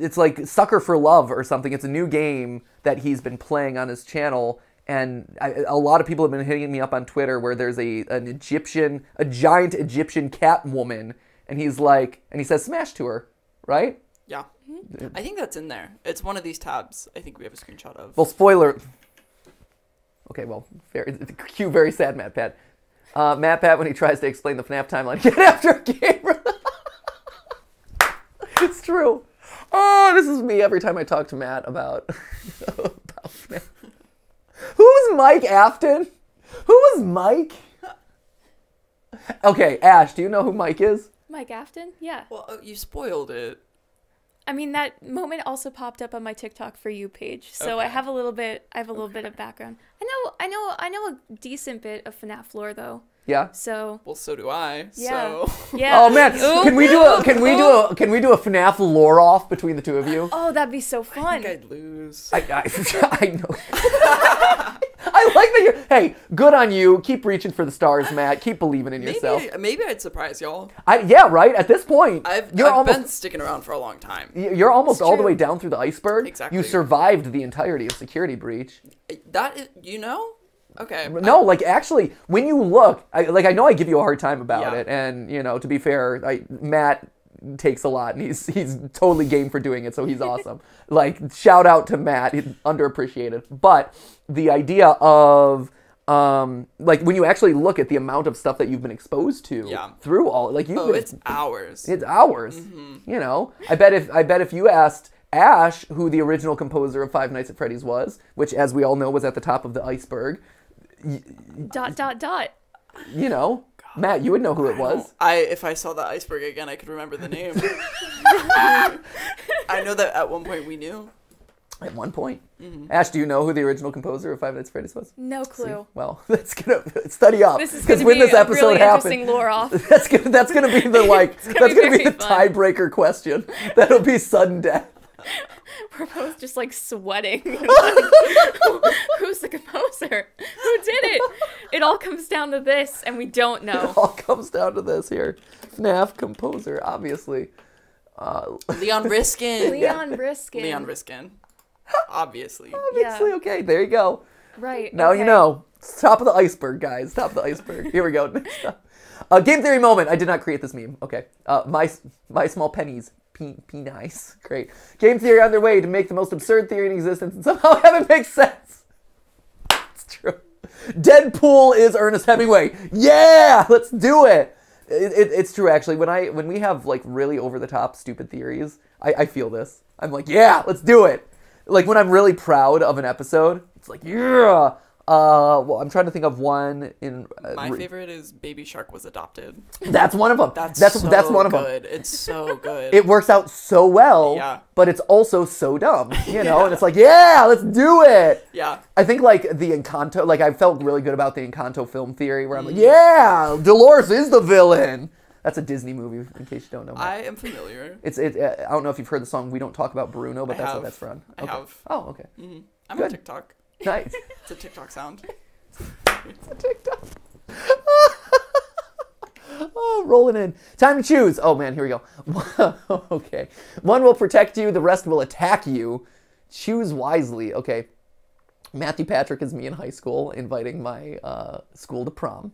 it's like Sucker for Love or something. It's a new game that he's been playing on his channel, and I, a lot of people have been hitting me up on Twitter where there's a an Egyptian, a giant Egyptian cat woman, and he's like, and he says smash to her, right? Yeah. I think that's in there. It's one of these tabs. I think we have a screenshot of. Well, spoiler. Okay, well, very, cue very sad Matt Pat. Uh, Matt Pat when he tries to explain the FNAF timeline Get after a game. it's true. Oh, this is me every time I talk to Matt about, about FNAF. Who was Mike Afton? Who was Mike? Okay, Ash, do you know who Mike is? Mike Afton? Yeah. Well, uh, you spoiled it. I mean that moment also popped up on my TikTok for you page, so I have a little bit. I have a little bit of background. I know, I know, I know a decent bit of FNAF lore though. Yeah. So Well, so do I. yeah, So. yeah. Oh man, Ooh, can we do a can we do a can we do a FNAF lore off between the two of you? Oh, that'd be so I fun. think I'd lose. I, I, I know. I like that you're. Hey, good on you. Keep reaching for the stars, Matt. Keep believing in yourself. maybe, maybe I'd surprise y'all. I, yeah, right. At this point, I've, you're I've almost been sticking around for a long time. you're almost all the way down through the iceberg. Exactly. You survived the entirety of security breach. That is, you know? Okay. No, like actually, when you look, I, like I know I give you a hard time about Yeah. it, and you know, to be fair, I, Matt takes a lot, and he's he's totally game for doing it, so he's awesome. like shout out to Matt, he's underappreciated. But the idea of um, like when you actually look at the amount of stuff that you've been exposed to Yeah. through all, like you've Oh, it's hours. it's hours. You know, I bet if I bet if you asked Ash who the original composer of Five Nights at Freddy's was, which as we all know was at the top of the iceberg, Dot dot dot. you know, Matt, you would know who it was. I if I saw the iceberg again, I could remember the name. I know that at one point we knew. At one point. Mm-hmm. Ash, do you know who the original composer of Five Nights at Freddy's was? No clue. Well, that's gonna study up This is because gonna when be this episode really happened, interesting lore off. that's gonna that's gonna be the like gonna that's be gonna be the fun. tiebreaker question. That'll be sudden death. We're both just like sweating. Like, Who's the composer? Who did it? It all comes down to this, and we don't know. It all comes down to this here. FNAF composer, obviously. Leon Riskin. Leon Briskin. Leon Riskin. Obviously. Obviously, okay, there you go. Right. Now you know. Top of the iceberg, guys. Top of the iceberg. Here we go. Next up. Uh, game theory moment. I did not create this meme. Okay. Uh, my my small pennies. P nice. Great. Game theory underway to make the most absurd theory in existence and somehow have it make sense. It's true. Deadpool is Ernest Hemingway. Yeah, let's do it. It, it. It's true actually. When I when we have like really over the top stupid theories, I, I feel this. I'm like, yeah, let's do it. Like when I'm really proud of an episode, it's like, yeah. Uh, well, I'm trying to think of one in. Uh, My favorite is Baby Shark was adopted. That's one of them. That's that's so that's one of them. good. It's so good. It works out so well, Yeah. but it's also so dumb, you know. And it's like, yeah, let's do it. yeah. I think like the Encanto, like I felt really good about the Encanto film theory, where I'm Mm. like, yeah, Dolores is the villain. That's a Disney movie, in case you don't know. I am familiar. It's it. Uh, I don't know if you've heard the song "We Don't Talk About Bruno," but I that's what that's from. I have. Oh, okay. I'm Good. on TikTok. Nice. It's a TikTok sound. It's a TikTok. oh, rolling in. Time to choose. Oh man, here we go. okay. One will protect you, the rest will attack you. Choose wisely. Okay. Matthew Patrick is me in high school, inviting my uh, school to prom.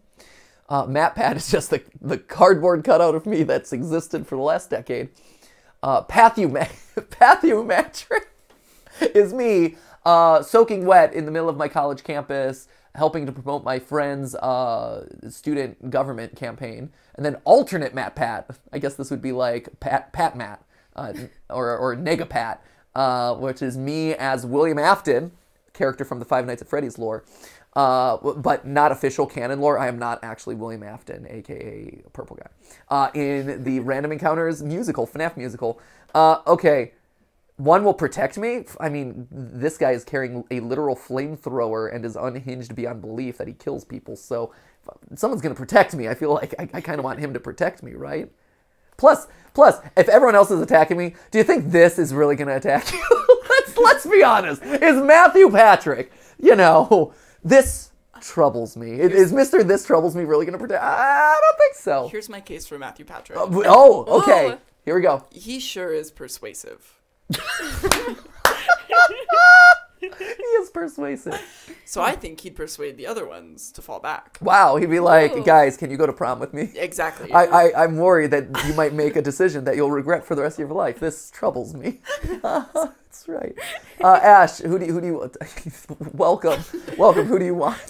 Uh, Matt Pat is just the, the cardboard cutout of me that's existed for the last decade. Uh, Pathu, Ma- Pathu Matrick is me uh, soaking wet in the middle of my college campus, helping to promote my friend's uh, student government campaign. And then alternate Matt Pat, I guess this would be like Pat, Pat Matt uh, or, or Nega Pat, uh, which is me as William Afton, character from the Five Nights at Freddy's lore. Uh, but not official canon lore. I am not actually William Afton, aka Purple Guy, uh, in the Random Encounters musical, FNAF musical. Uh, okay, one will protect me. I mean, this guy is carrying a literal flamethrower and is unhinged beyond belief that he kills people. So, someone's gonna protect me. I feel like I, I kind of want him to protect me, right? Plus, plus, if everyone else is attacking me, do you think this is really gonna attack you? let's let's be honest. Is Matthew Patrick? You know, this troubles me. Is Mister This troubles me really gonna protect? I don't think so. Here's my case for Matthew Patrick. Oh, okay. Ooh. Here we go. He sure is persuasive. He is persuasive. So I think he'd persuade the other ones to fall back. Wow, he'd be like, Ooh. guys, can you go to prom with me? Exactly. I, I, I'm worried that you might make a decision that you'll regret for the rest of your life. This troubles me. That's right. Uh, Ash, who do you, who do you, welcome, welcome, who do you want?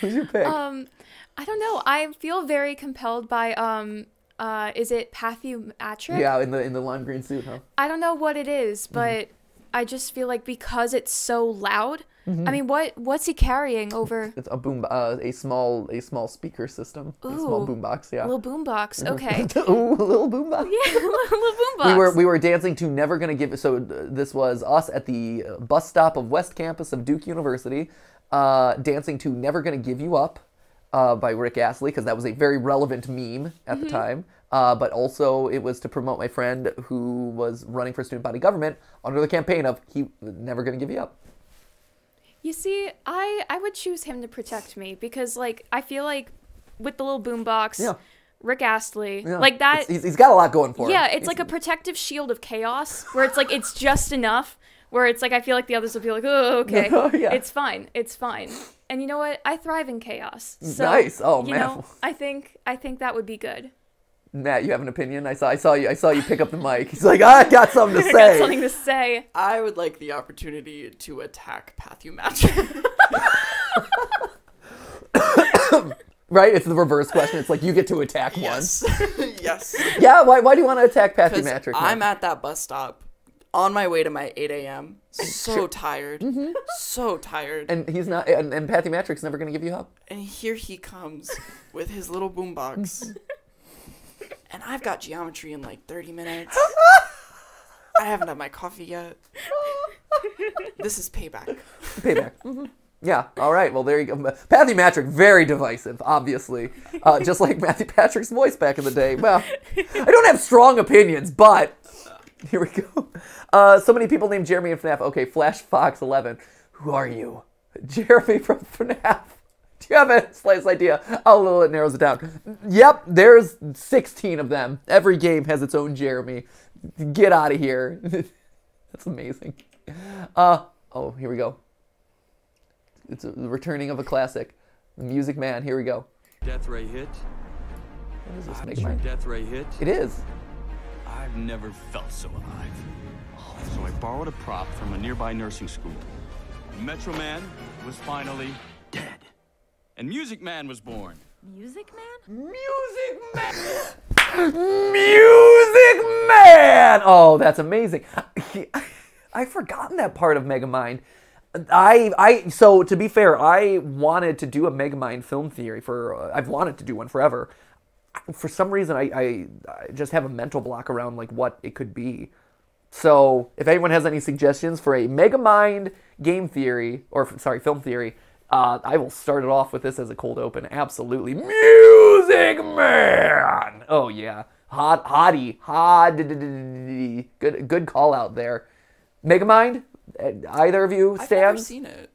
Who's your pick? Um, I don't know. I feel very compelled by um uh is it Pathumatric? yeah, in the, in the lime green suit, huh? I don't know what it is, Mm-hmm. but I just feel like because it's so loud. Mm-hmm. I mean, what what's he carrying over It's a boom, uh, a small, a small speaker system, a small Ooh. boombox, yeah. a little boombox? Okay. Ooh, a little boombox. yeah, a little, boombox. We were we were dancing to "Never Gonna Give." So this was us at the uh, bus stop of West Campus of Duke University, uh, dancing to "Never Gonna Give You Up" uh, by Rick Astley because that was a very relevant meme at the time. Uh, but also it was to promote my friend who was running for student body government under the campaign of "He Never Gonna Give You Up." You see, I I would choose him to protect me because like I feel like with the little boombox, Yeah. Rick Astley, Yeah. like that. He's, he's got a lot going for him. yeah, it's like a protective shield of chaos where it's like it's just enough. Where it's like I feel like the others will be like, oh, okay, oh, Yeah. it's fine, it's fine. And you know what? I thrive in chaos. So, Nice. Oh, you man. know, I think I think that would be good. Matt, you have an opinion? I saw I saw you I saw you pick up the mic. He's like, ah, I got something to I say. got something to say. I would like the opportunity to attack Pathumatric. right? It's the reverse question. It's like you get to attack yes. yes. Yeah. Why, why do you want to attack Patty Because Matrick? I'm at that bus stop on my way to my 8 a.m. So tired. So tired. And, he's not. And, and Patty Matrick's never gonna give you up. And here he comes with his little boombox. and I've got geometry in like 30 minutes. I haven't had my coffee yet. This is payback. Payback. Mhm. Yeah. All right. Well, there you go. Patty Matrick, very divisive, obviously, uh, just like Matthew Patrick's voice back in the day. Well, I don't have strong opinions, but here we go. Uh, so many people named Jeremy and FNAF. Okay, Flash Fox 11. Who are you? Jeremy from FNAF. Do you have a slight idea how little it narrows it down? Yep, there's 16 of them. Every game has its own Jeremy. Get out of here. That's amazing. Uh, oh, here we go. It's a, the returning of a classic. Music Man, here we go. Death ray hit. What is this, After Megamind? death ray hit. It is. I've never felt so alive. So I borrowed a prop from a nearby nursing school. Metro Man was finally dead. And Music Man was born. Music Man? Music Man! Music Man! Oh, that's amazing. I've forgotten that part of Megamind. I I so to be fair, I wanted to do a Megamind film theory for uh, I've wanted to do one forever. For some reason, I, I I just have a mental block around like what it could be. So if anyone has any suggestions for a Mega Mind game theory or sorry film theory, uh, I will start it off with this as a cold open. Absolutely, Music Man. Oh yeah, hot hottie hot. Good good call out there. Megamind. Either of you Stan? I've never seen it.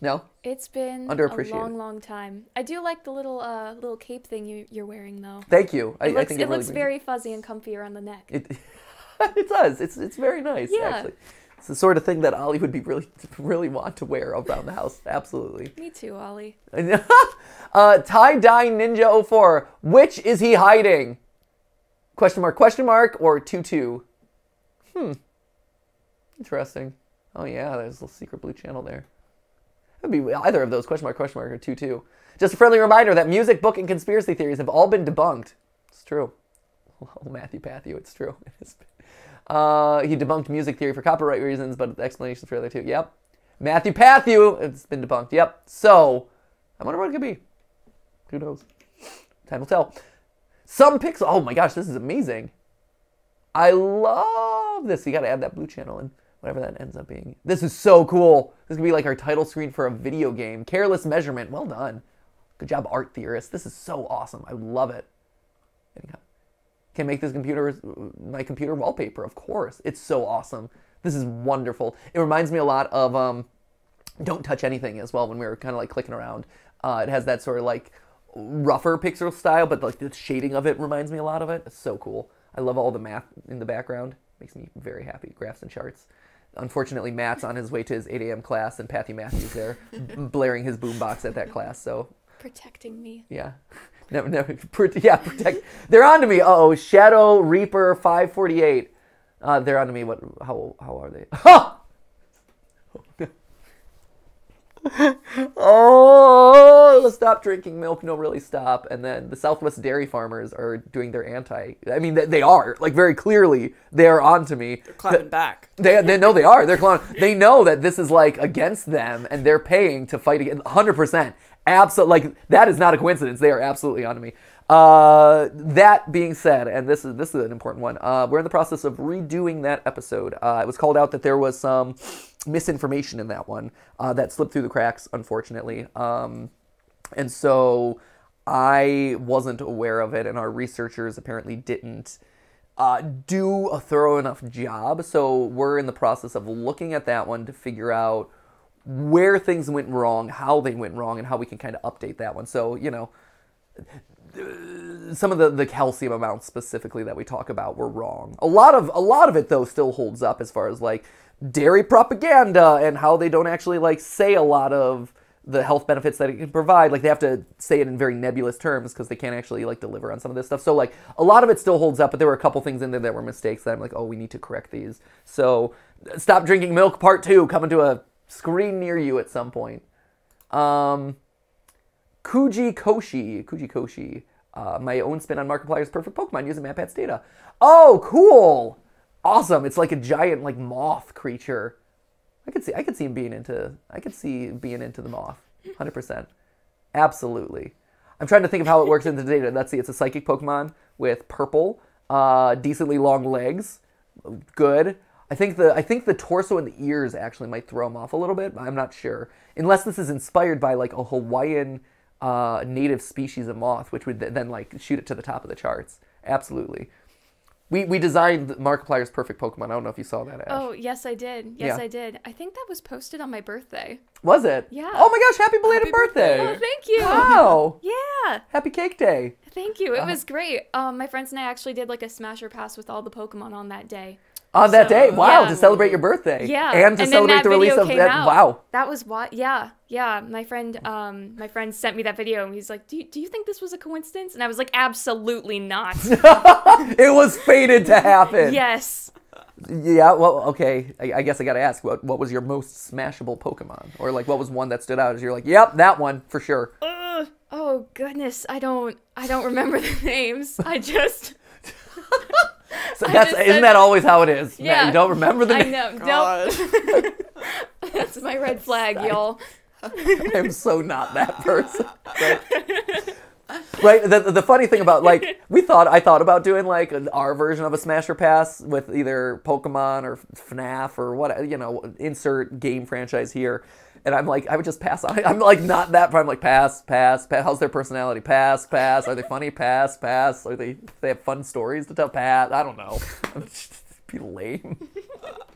No. It's been a Underappreciated. long, long time. I do like the little uh, little cape thing you, you're wearing though. Thank you. I, It I looks, think it it, really looks very fuzzy and comfy around the neck. It, it does. It's it's very nice Yeah. actually. It's the sort of thing that Ollie would be really really want to wear around the house. Absolutely. Me too, Ollie. uh, tie dye ninja 04. Which is he hiding? Question mark? Question mark? Or two two? Hmm. Interesting. Oh yeah, there's a little secret blue channel there. It'd be either of those question mark question mark or two two. Just a friendly reminder that music, book, and conspiracy theories have all been debunked. It's true. Oh, Matthew Patthew, it's true. Uh, he debunked music theory for copyright reasons, but the explanations for the other two. Yep. Matthew Patthew, it's been debunked. Yep. So, I wonder what it could be. Who knows? Time will tell. Some pixel. Oh my gosh, this is amazing. I love this. You got to add that blue channel in, whatever that ends up being. This is so cool. This could be like our title screen for a video game. Careless measurement. Well done. Good job, art theorist. This is so awesome. I love it. Can make this computer my computer wallpaper. Of course, it's so awesome. This is wonderful. It reminds me a lot of um, don't touch anything as well when we were kind of like clicking around. Uh, it has that sort of like rougher pixel style, but like the shading of it reminds me a lot of it. It's so cool. I love all the math in the background. Makes me very happy. Graphs and charts. Unfortunately, Matt's on his way to his 8 a.m. class, and Patty Matthews there blaring his boombox at that class. So Protecting me. yeah. Never, never, pro- yeah, protect. They're on to me. Oh, Shadow Reaper 548. Uh, they're on to me. What? How? How are they? Ha! Oh, Oh, stop drinking milk. No, really stop. And then the Southwest dairy farmers are doing their anti. I mean, they, they are like very clearly they are on to me. Clapping back. They, they know they are. They're clown. They know that this is like against them, and they're paying to fight against. Hundred percent. Absolutely. Like that is not a coincidence. They are absolutely on to me. Uh, that being said, and this is this is an important one. Uh, we're in the process of redoing that episode. Uh, it was called out that there was some misinformation in that one uh, that slipped through the cracks, unfortunately. Um, and so I wasn't aware of it, and our researchers apparently didn't uh, do a thorough enough job. So we're in the process of looking at that one to figure out where things went wrong, how they went wrong, and how we can kind of update that one. So, you know, some of the, the calcium amounts specifically that we talk about were wrong. A lot of a lot of it though still holds up as far as like dairy propaganda and how they don't actually like say a lot of the health benefits that it can provide. Like they have to say it in very nebulous terms because they can't actually like deliver on some of this stuff. So like a lot of it still holds up, but there were a couple things in there that were mistakes that I'm like, oh, we need to correct these. So stop drinking milk part two coming to a screen near you at some point. Um, Kuji Koshi, Kuji Koshi, uh, my own spin on Markiplier's perfect Pokemon using MatPat's data. Oh, cool! Awesome! It's like a giant like moth creature. I could see, I could see him being into, I could see being into the moth, hundred percent, absolutely. I'm trying to think of how it works into the data. Let's see, it's a psychic Pokemon with purple, uh, decently long legs, good. I think the I think the torso and the ears actually might throw him off a little bit. I'm not sure, unless this is inspired by like a Hawaiian uh, native species of moth, which would th- then like shoot it to the top of the charts. Absolutely. We we designed Markiplier's perfect Pokemon. I don't know if you saw that. Ash. Oh, yes, I did. Yes, Yeah. I did. I think that was posted on my birthday. Was it? Yeah. Oh my gosh! Happy belated Happy birthday! birthday. Oh, thank you. Wow! Yeah, Happy Cake Day! thank you. It was great. Um, my friends and I actually did like a smasher pass with all the Pokemon on that day. On that So, day, wow! yeah. To celebrate your birthday, Yeah, and to then celebrate that the release of that. out. Wow! That was what? Yeah, yeah. My friend, um, my friend sent me that video, and he's like, "Do you, do you think this was a coincidence?" And I was like, "Absolutely not." It was fated to happen. yes. Yeah, well, okay. I, I guess I gotta ask, what what was your most smashable Pokemon, or like what was one that stood out as you're like, yep, that one for sure. Ugh. Oh goodness, I don't, I don't remember the names. I just, So that's just isn't said- that always how it is? Matt, yeah. you don't remember the I name. know. Nope. God. That's my red flag, y'all. I'm so not that person. Right? right? The, the funny thing about like we thought I thought about doing like our version of a Smasher Pass with either Pokemon or FNAF or what you know insert game franchise here. And I'm like, I would just pass on. I'm like, not that. I'm like, pass, pass, pass. How's their personality? Pass, pass. Are they funny? Pass, pass. Are they? They have fun stories to tell? Pass. I don't know. Be lame.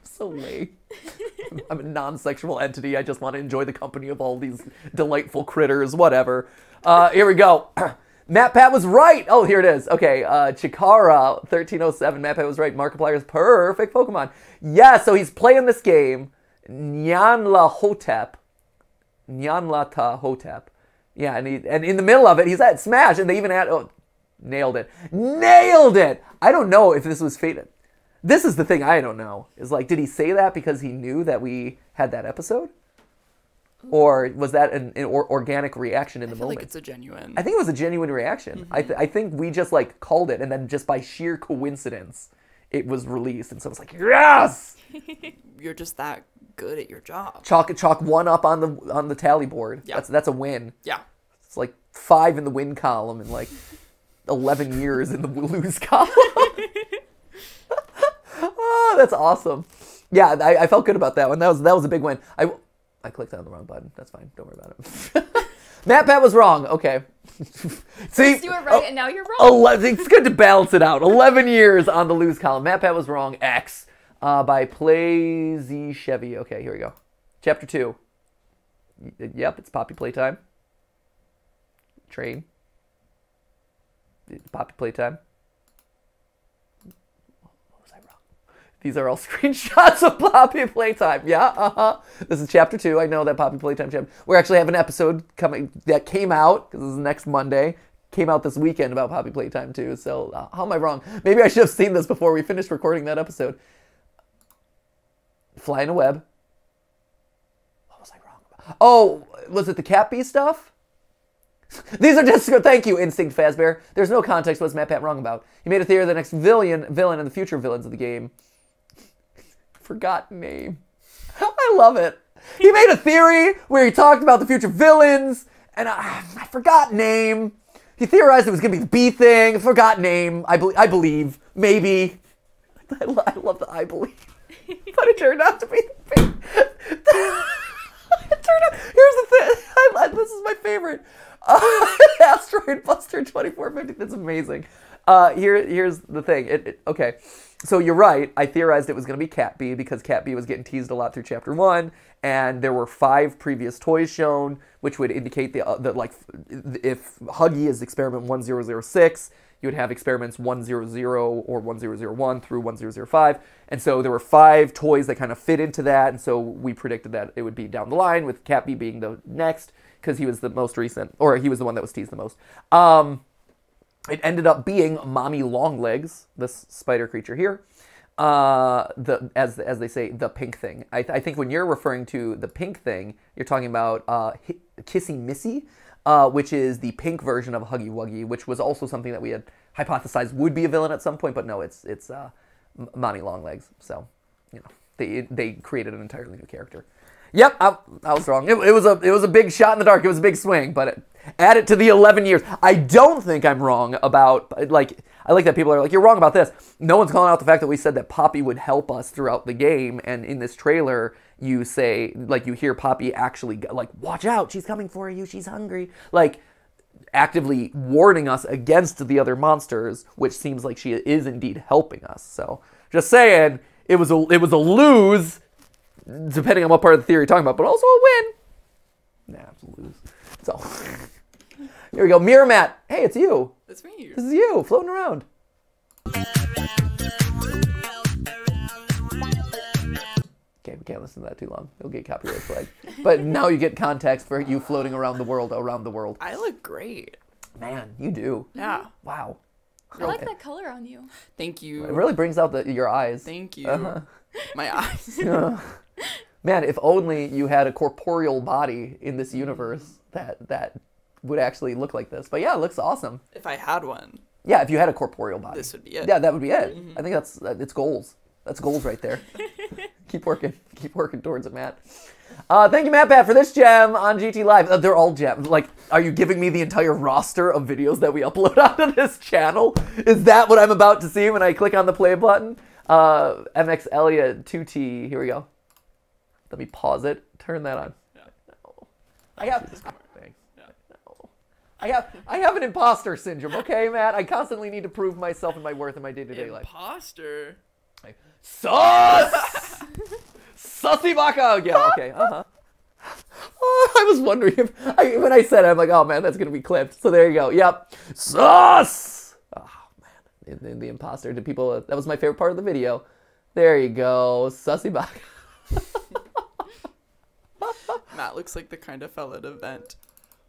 I'm a non-sexual entity. I just want to enjoy the company of all these delightful critters. Whatever. Uh, here we go. Matt Pat was right. Oh, here it is. Okay, uh, Chikara 1307. Matt Pat was right. Markiplier's perfect Pokemon. Yeah, so he's playing this game. Nyanla Hotep. Nyanla Ta Hotep. Yeah, and, he, and in the middle of it, he's at Smash, and they even had oh, nailed it, nailed it. I don't know if this was fated. This is the thing I don't know. Is like, did he say that because he knew that we had that episode, or was that an, an or- organic reaction in the moment? I feel moment? like it's a genuine. I think it was a genuine reaction. I, mm-hmm. th- I think we just like called it, and then just by sheer coincidence, it was released, and so it's like yes, You're just that good at your job. chalk chalk one up on the on the tally board. Yeah. That's that's a win. Yeah. It's like five in the win column and like eleven years in the lose column. Oh, that's awesome. Yeah, I, I felt good about that one. That was that was a big win. I I clicked on the wrong button. That's fine. Don't worry about it. Matt Pat was wrong. Okay. See, You were right, and now you're wrong. Eleven. It's good to balance it out. Eleven years on the lose column. Matt Pat was wrong. X uh, by Play Z Chevy. Okay, here we go. Chapter two. Yep, it's Poppy Playtime. Train. Poppy Playtime. What was I wrong? These are all screenshots of Poppy Playtime. Yeah, uh huh. This is chapter two. I know that Poppy Playtime chapter. We actually have an episode coming that came out because this is next Monday. Came out this weekend about Poppy Playtime too. So uh, how am I wrong? Maybe I should have seen this before we finished recording that episode. Fly in a web. What was I wrong about? Oh, was it the Cat-Bee stuff? These are just thank you, Instinct Fazbear. There's no context. What's Matt Pat wrong about? He made a theory of the next villain, villain, and the future villains of the game. Forgotten name. I love it. He made a theory where he talked about the future villains, and I, I forgot name. He theorized it was gonna be the B thing. Forgot name. I believe. I believe. Maybe. I, lo- I love the I believe, but it turned out to be the bee. it turned out. Here's the thing. I, this is my favorite. Uh, Asteroid Buster 2450. That's amazing. Uh, here, here's the thing. It, it- okay, so you're right. I theorized it was going to be Cat-Bee because Cat-Bee was getting teased a lot through Chapter One, and there were five previous toys shown, which would indicate the uh, the like if Huggy is experiment 1006, you would have experiments 100 or 1001 through 1005. And so there were five toys that kind of fit into that. And so we predicted that it would be down the line with Cat-Bee being the next because he was the most recent, or he was the one that was teased the most. Um, it ended up being Mommy Longlegs, this spider creature here. Uh, the as as they say, the pink thing. I, I think when you're referring to the pink thing, you're talking about uh, Hi- Kissy Missy, uh, which is the pink version of Huggy Wuggy, which was also something that we had hypothesized would be a villain at some point, but no, it's it's uh, Mommy Longlegs. So, you know, they they created an entirely new character. Yep, I, I was wrong. It, it was a it was a big shot in the dark. It was a big swing, but it, add it to the 11 years. I don't think I'm wrong about like I like that people are like you're wrong about this. No one's calling out the fact that we said that Poppy would help us throughout the game, and in this trailer you say like you hear Poppy actually like watch out, she's coming for you, she's hungry, like actively warning us against the other monsters, which seems like she is indeed helping us. So just saying, it was a it was a lose depending on what part of the theory you're talking about, but also a win. Nah, it's a lose. So here we go. Mirror Matt. Hey, it's you. It's me. This is you floating around. Okay, we can't listen to that too long. You'll get copyright flag. But now you get context for you floating around the world, around the world. I look great. Man, you do. Yeah. Wow. I like that color on you. Thank you. It really brings out the, your eyes. Thank you. Uh-huh. My eyes. Man, if only you had a corporeal body in this universe that that would actually look like this. But yeah, it looks awesome. if I had one, Yeah, if you had a corporeal body. This would be it. Mm-hmm. Yeah, that would be it. I think that's that- it's goals. That's goals right there. keep working. Keep working towards it, Matt. Uh, thank you, Matt Pat, for this gem on GT Live. Uh, they're all gems. Like, are you giving me the entire roster of videos that we upload onto this channel? Is that what I'm about to see when I click on the play button? Uh, MX Elliott 2T. Here we go. Let me pause it. Turn that on. No. I have. Thanks. No. I have. I have an imposter syndrome. Okay, Matt. I constantly need to prove myself and my worth in my day-to-day life. Imposter. Sus! Sussy baka! Yeah, okay, uh-huh. Oh, I was wondering if, I, when I said it, I'm like, oh man, that's gonna be clipped. So there you go. Yep. Sus! Oh man, the, the, the imposter. Did people, that was my favorite part of the video. There you go. Sussy baka. Matt looks like the kind of fella to vent.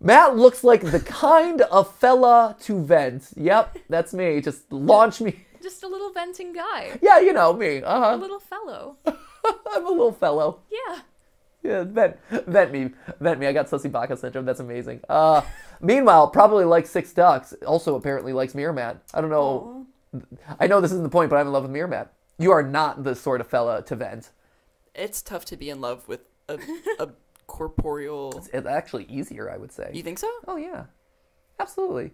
Matt looks like the kind of fella to vent. Yep, that's me. Just launch me. Just a little venting guy. Yeah, you know me. A Uh-huh. A little fellow. I'm a little fellow. Yeah. Yeah, vent, vent me, vent me. I got Sussy Baka syndrome. That's amazing. Uh, meanwhile, probably like Six Ducks. Also, apparently likes Mirror Matt. I don't know. I know this isn't the point, but I'm in love with Mirror Matt. You are not the sort of fella to vent. It's tough to be in love with a, a corporeal. It's actually easier, I would say. You think so? Oh yeah, absolutely.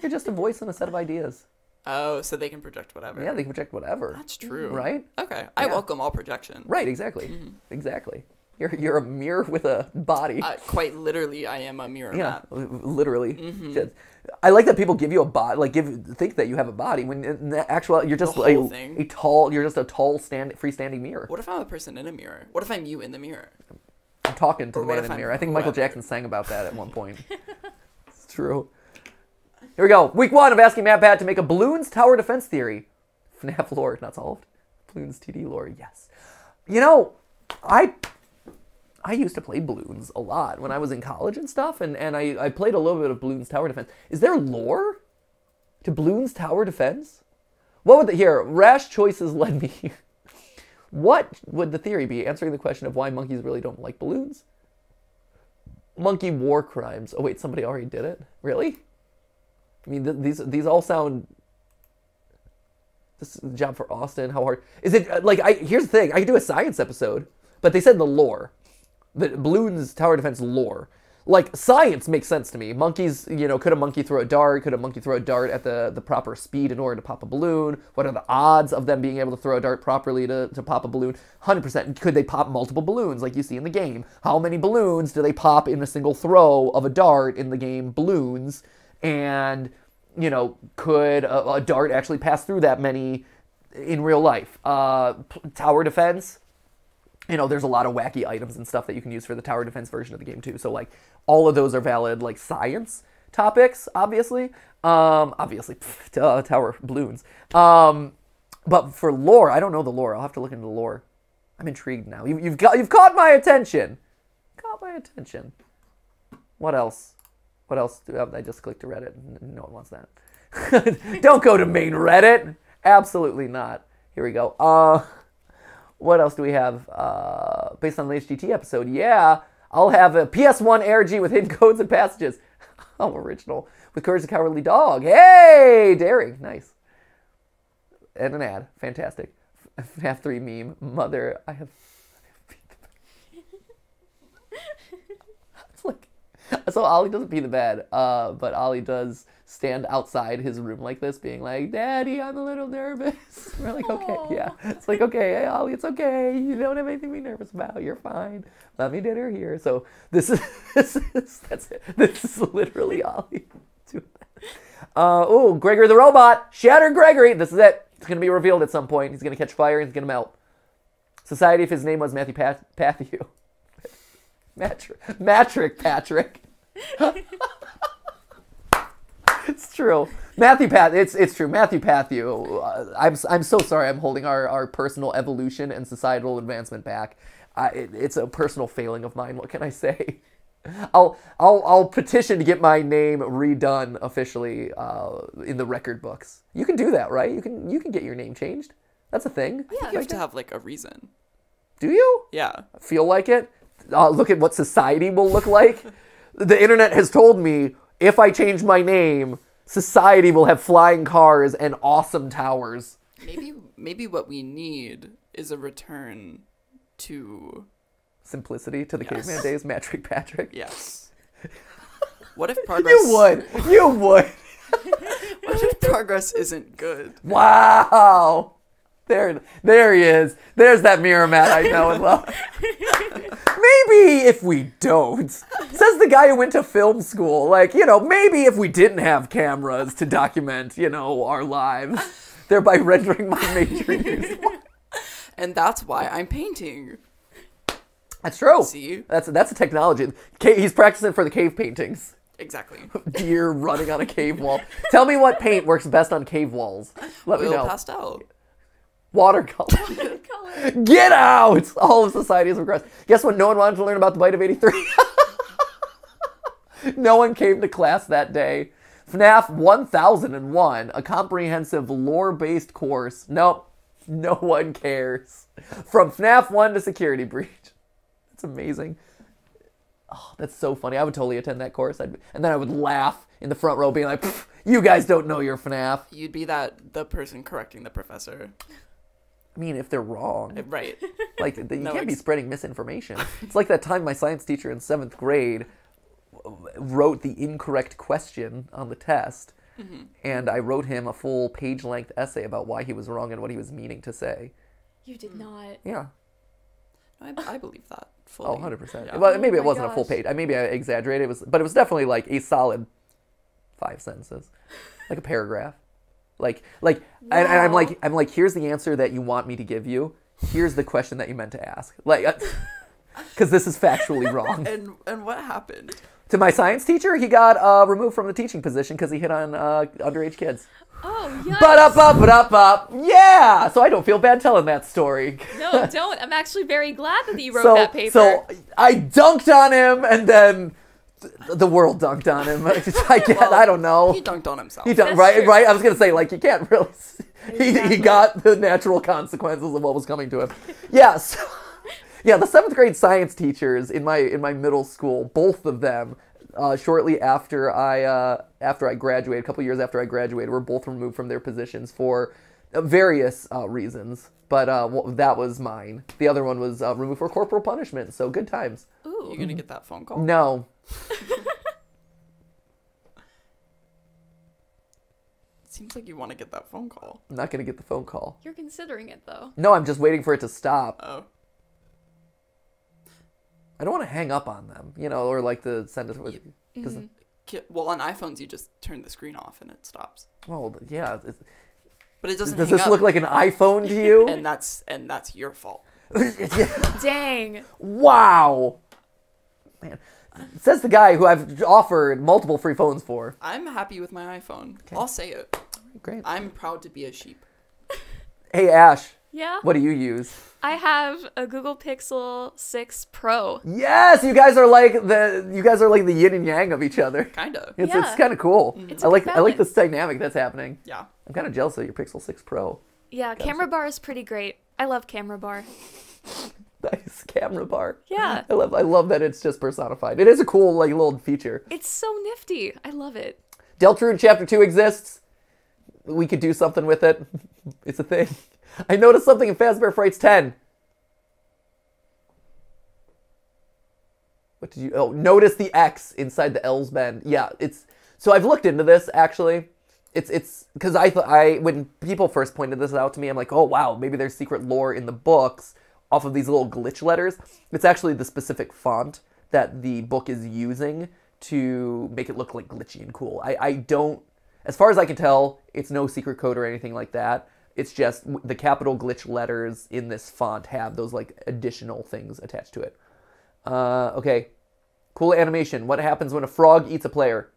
You're just a voice and a set of ideas. Oh, so they can project whatever. Yeah, they can project whatever. That's true. Right? Okay. I Yeah. welcome all projection. Right. Exactly. Exactly. You're you're a mirror with a body. Uh, quite literally, I am a mirror Yeah, literally. Just- I like that people give you a body, like give think that you have a body when in the actual you're just like whole a tall. You're just a tall stand freestanding mirror. What if I'm a person in a mirror? What if I'm you in the mirror? Talking to Or the man in the mirror. I think Michael? Jackson sang about that at one point. it's true. Here we go. Week one of asking Matt Pat to make a Bloons tower defense theory. FNAF lore not solved. Bloons TD lore, yes. You know, I I used to play balloons a lot when I was in college and stuff, and, and I, I played a little bit of Bloons tower defense. Is there lore to Bloons tower defense? What would the here? Rash choices led me. what would the theory be? Answering the question of why monkeys really don't like balloons. Monkey war crimes. Oh wait, somebody already did it. Really? I mean, th- these these all sound. This is a job for Austin. How hard is it? Like, I here's the thing. I could do a science episode, but they said the lore, the Bloons tower defense lore. Like science makes sense to me. Monkeys, you know, could a monkey throw a dart? Could a monkey throw a dart at the, the proper speed in order to pop a balloon? What are the odds of them being able to throw a dart properly to, to pop a balloon? 100%. Could they pop multiple balloons like you see in the game? How many balloons do they pop in a single throw of a dart in the game Balloons? And, you know, could a, a dart actually pass through that many in real life? Uh, tower defense, you know, there's a lot of wacky items and stuff that you can use for the tower defense version of the game too. So like all of those are valid like science topics, obviously. Um, obviously, pff, duh, tower balloons. Um, but for lore, I don't know the lore. I'll have to look into the lore. I'm intrigued now. You, you've got you've caught my attention. Caught my attention. What else? What else? Do I, I just clicked to Reddit. No one wants that. don't go to main Reddit. Absolutely not. Here we go. Uh, what else do we have? Uh, based on the HGT episode, yeah, I'll have a PS1 ARG with hidden codes and passages. Oh, original. With Courage the Cowardly Dog. Hey, daring. Nice. And an ad. Fantastic. FNAF 3 meme. Mother, I have. it's like. So Ollie doesn't pee the bed, uh, but Ollie does stand outside his room like this, being like, "Daddy, I'm a little nervous." We're like, "Okay, yeah." It's like, "Okay, hey Ollie, it's okay. You don't have anything to be nervous about. You're fine. Let me dinner here." So this is this is that's it. This is literally Ollie. doing that. Uh, oh, Gregory the robot, Shatter Gregory. This is it. It's gonna be revealed at some point. He's gonna catch fire. and He's gonna melt. Society, if his name was Matthew Pat- Patthew. Matrick, Matrick Patrick. it's true. Matthew Path. It's it's true. Matthew Patthew. Uh, I'm I'm so sorry. I'm holding our, our personal evolution and societal advancement back. I, it, it's a personal failing of mine. What can I say? I'll I'll I'll petition to get my name redone officially uh, in the record books. You can do that, right? You can you can get your name changed. That's a thing. Yeah, You have to have like a reason. Do you? Yeah. feel like it. Uh, look at what society will look like. the internet has told me if I change my name, society will have flying cars and awesome towers. Maybe maybe what we need is a return to Simplicity to the Yes. caveman days, Patrick Patrick. yes. What if progress? You would. You would. What if progress isn't good? Wow. There, there he is. There's that mirror Matt I know and love. maybe if we don't, says the guy who went to film school. Like, you know, maybe if we didn't have cameras to document, you know, our lives, thereby rendering my major use. And that's why I'm painting. That's true. See? That's that's a technology. He's practicing for the cave paintings. Exactly. Deer running on a cave wall. Tell me what paint works best on cave walls. Let me Oil know. pastel. Watercolor. Get out! All of society has regressed. Guess what? No one wanted to learn about the bite of 83. no one came to class that day. FNAF 1001, a comprehensive lore based course. Nope, no one cares. From FNAF 1 to Security Breach. That's amazing. Oh, that's so funny. I would totally attend that course. I'd, and then I would laugh in the front row, being like, you guys don't know your FNAF. You'd be that the person correcting the professor. I mean, if they're wrong. Right. Like th- you No, can't be spreading misinformation. it's like that time my science teacher in seventh grade wrote the incorrect question on the test, Mm-hmm. and I wrote him a full page-length essay about why he was wrong and what he was meaning to say. You did not. Yeah. I, I believe that fully. Oh, 100 percent. Yeah. Well, maybe it wasn't a full page. I maybe I exaggerated. It was, but it was definitely like a solid five sentences, like a paragraph. Like, like, and, and I'm like, I'm like, here's the answer that you want me to give you. Here's the question that you meant to ask. Like, because this is factually wrong. And and what happened? to my science teacher, he got uh, removed from the teaching position because he hit on uh, underage kids. Oh, yeah. But up, up, but up, up. Yeah. So I don't feel bad telling that story. No, don't. I'm actually very glad that you wrote so, that paper. so I dunked on him, and then th- the world dunked on him. I guess I don't know. He dunked on himself. He dunked That's right, true. right. I was gonna say like you can't really. s- He he got the natural consequences of what was coming to him. Yeah. So, yeah, the seventh grade science teachers in my in my middle school, both of them. Uh, shortly after I uh, after I graduated, a couple years after I graduated, were both removed from their positions for various uh, reasons. But uh, wh- that was mine. The other one was uh, removed for corporal punishment. So good times. Ooh. You gonna get that phone call? No, Seems like you want to get that phone call. I'm not gonna get the phone call. You're considering it, though. No, I'm just waiting for it to stop. Oh. I don't want to hang up on them, you know, or like to send it with. Cause, Ki- Well, on iPhones, you just turn the screen off and it stops. Well, yeah. It's- But it doesn't. Does hang this up, look like an iPhone to you? And that's and that's your fault. Dang. wow. Man, says the guy who I've offered multiple free phones for. I'm happy with my iPhone. I'll say it. Great. I'm proud to be a sheep. Hey Ash, Yeah. what do you use? I have a Google Pixel 6 Pro. Yes, you guys are like the you guys are like the yin and yang of each other. Kinda. It's Yeah. it's kind of cool. It's I a like good I like this dynamic that's happening. Yeah. I'm kind of jealous of your Pixel 6 Pro. Yeah, camera bar is pretty great. I love camera bar. Nice camera bar. Yeah. I love I love that it's just personified. It is a cool like little feature. It's so nifty. I love it. Deltarune Chapter 2 exists. We could do something with it. It's a thing. I noticed something in Fazbear Frights 10. What did you... Oh, notice the X inside the L's bend. Yeah, it's... So I've looked into this, actually. It's... it's Because I thought... I When people first pointed this out to me, I'm like, oh, wow, maybe there's secret lore in the books off of these little glitch letters. It's actually the specific font that the book is using to make it look like glitchy and cool. I, I don't, as far as I can tell, it's no secret code or anything like that. It's just the capital glitch letters in this font have those like additional things attached to it. Uh, okay, cool animation. What happens when a frog eats a player?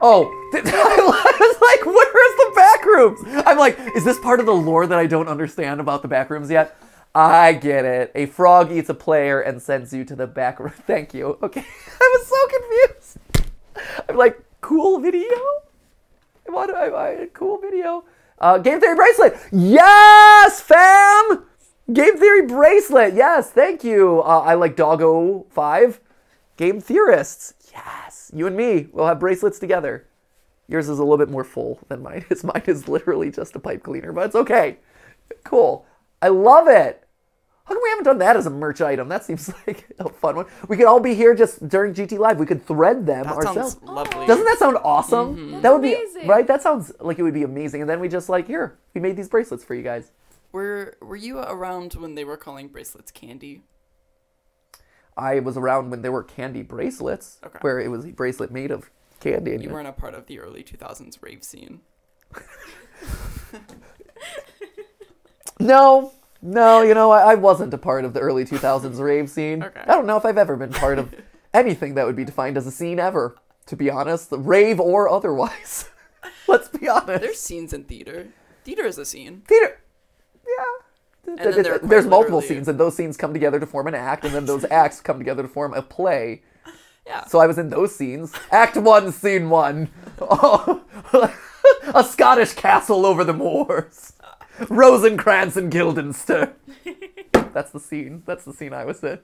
Oh, I was like, where's the back rooms? I'm like, is this part of the lore that I don't understand about the back rooms yet? I get it. A frog eats a player and sends you to the back room. Thank you. Okay. I was so confused. I'm like, cool video? I want I, I, cool video. Uh, Game Theory Bracelet. Yes, fam! Game Theory bracelet. Yes, thank you. Uh, I like Doggo Five. Game theorists. Yes, you and me. We'll have bracelets together. Yours is a little bit more full than mine. His mine is literally just a pipe cleaner, but it's okay. Cool. I love it. How come we haven't done that as a merch item? That seems like a fun one. We could all be here just during GT Live. We could thread them That ourselves. sounds lovely. Doesn't that sound awesome? Mm-hmm. That would be right. That sounds like it would be amazing. And then we just like here, we made these bracelets for you guys. Were Were you around when they were calling bracelets candy? I was around when there were candy bracelets, Okay. where it was a bracelet made of candy. You you- weren't a part of the early 2000s rave scene. No, no, you know, I, I wasn't a part of the early 2000s rave scene. Okay. I don't know if I've ever been part of anything that would be defined as a scene ever, to be honest, rave or otherwise. Let's be honest. There's scenes in theater. Theater is a scene. theater. Yeah. And then there There's multiple scenes, and those scenes come together to form an act, and then those acts come together to form a play. Yeah. So I was in those scenes. Act one, scene one. Oh, a Scottish castle over the moors. Rosencrantz and Guildenstern. That's the scene. That's the scene I was in.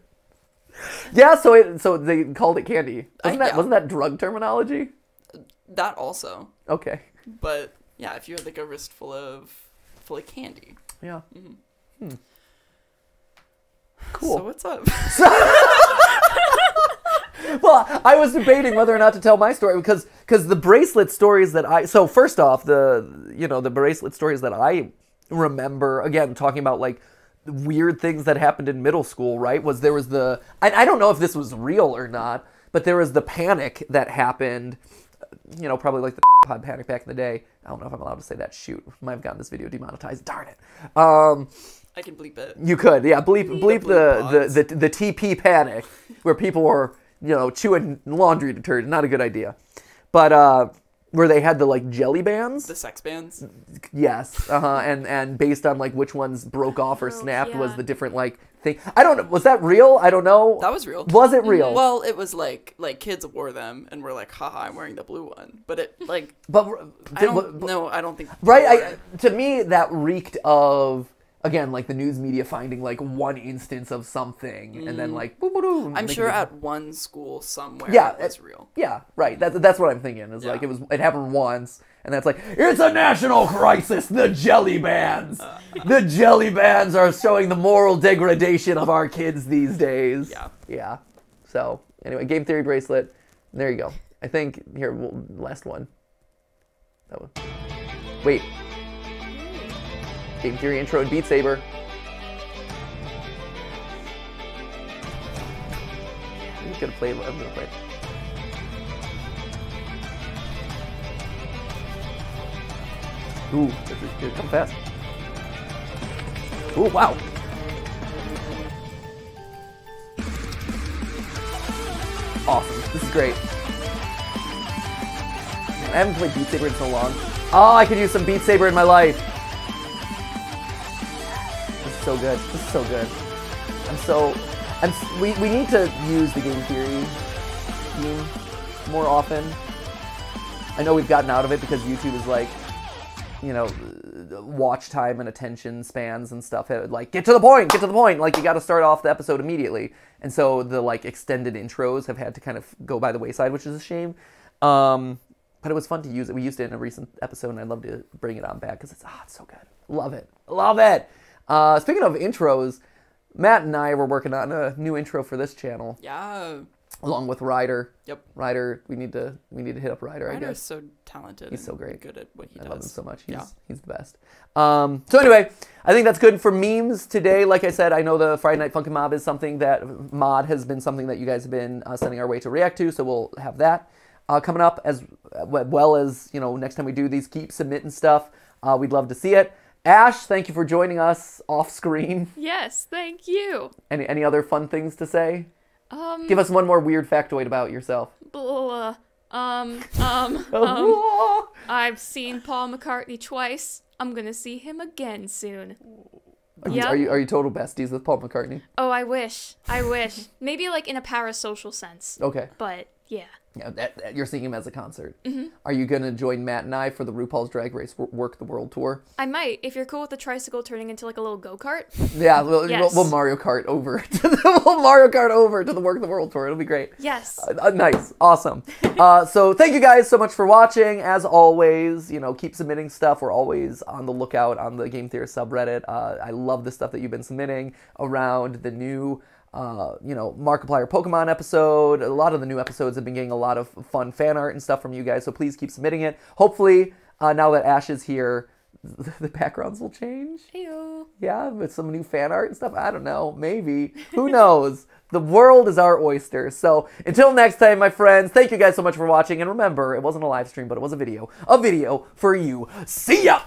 Yeah, so it so they called it candy. Wasn't I- that yeah. wasn't that drug terminology? that also. Okay. But yeah, if you had like a wrist full of full of candy. Yeah. Hmm. So Cool. So what's up? well, I was debating whether or not to tell my story because because the bracelet stories that I so first off the you know the bracelet stories that I remember again talking about like weird things that happened in middle school right was there was the I, I don't know if this was real or not but there was the panic that happened you know probably like the pod panic back in the day. I don't know if I'm allowed to say that. Shoot might have gotten this video demonetized. Darn it. Um I can bleep it. you could, yeah. Bleep, bleep bleep the, pods. the, the, the TP panic, where people were, you know, chewing laundry detergent. Not a good idea. But uh, where they had the like jelly bands, The sex bands. yes, uh huh, and and based on like which ones broke off or Oh, snapped was the different like thing. I don't know. Was that real? I don't know. That was real. Was it real? Well, it was like like kids wore them and were like, haha, I'm wearing the blue one. But it like but I don't but- no, I don't think right I, to me that reeked of again like the news media finding like one instance of something and then like Mm. I'm sure it- at one school somewhere Yeah, it- real. Yeah, right. That's that's what I'm thinking. Is like it was it happened once, and that's like it's a national crisis. The jelly bands, Uh. the jelly bands are showing the moral degradation of our kids these days. Yeah. yeah. So anyway, game theory bracelet. There you go. I think here we'll, last one. That one. Wait. Game theory intro and Beat Saber. I'm gonna play. I'm gonna play. Ooh, this is good. Come fast. Ooh, wow. Awesome. This is great. I haven't played Beat Saber in so long. Oh, I could use some Beat Saber in my life. So good. This is so good. I'm so. I'm. We, we need to use the game theory theme more often. I know we've gotten out of it because YouTube is like, you know, watch time and attention spans and stuff. have- Like, get to the point, get to the point. Like, you got to start off the episode immediately. And so the like extended intros have had to kind of go by the wayside, which is a shame. Um, but it was fun to use it. We used it in a recent episode, and I'd love to bring it on back because it's ah, it's so good. Love it, love it. Uh, speaking of intros, Matt and I were working on a new intro for this channel, Yeah. along with Ryder. Yep. Ryder, we need to we need to hit up Ryder. I guess is so talented. He's so great. Good at what he I does. love him so much. He's Yeah. he's the best. Um, so anyway, I think that's good for memes today. Like I said, I know the Friday Night Funkin' Mob is something that mod has been something that you guys have been uh, sending our way to react to. So we'll have that uh, coming up as well as you know next time we do these. Keep submitting stuff. Uh, we'd love to see it. Ash, thank you for joining us off screen. Yes, thank you. Any any other fun things to say? Um, Give us one more weird factoid about yourself. blah, um, um, um, I've seen Paul McCartney twice. I'm gonna see him again soon. Are you, Yeah. are you are you total besties with Paul McCartney? Oh, I wish. I wish. Maybe like in a parasocial sense. Okay. But yeah. Yeah, that, that- you're seeing him as a concert. Mm-hmm. Are you gonna join Matt and I for the RuPaul's Drag Race Wo- Work the World tour? I might, if you're cool with the tricycle turning into like a little go kart. Yeah, we'll, Yes. we'll, we'll Mario Kart over. To the, we'll Mario Kart over to the Work the World tour. It'll be great. Yes. Uh, nice, awesome. Uh, so thank you guys so much for watching. As always, you know, keep submitting stuff. We're always on the lookout on the Game Theory subreddit. Uh, I love the stuff that you've been submitting around the new. Uh, you know, Markiplier Pokemon episode. A lot of the new episodes have been getting a lot of fun fan art and stuff from you guys. So please keep submitting it. Hopefully, uh, now that Ash is here, the backgrounds will change. Heyo. Yeah, with some new fan art and stuff. I don't know. Maybe. Who knows? The world is our oyster. So until next time, my friends, thank you guys so much for watching. And remember, it wasn't a live stream, but it was a video. A video for you. See ya!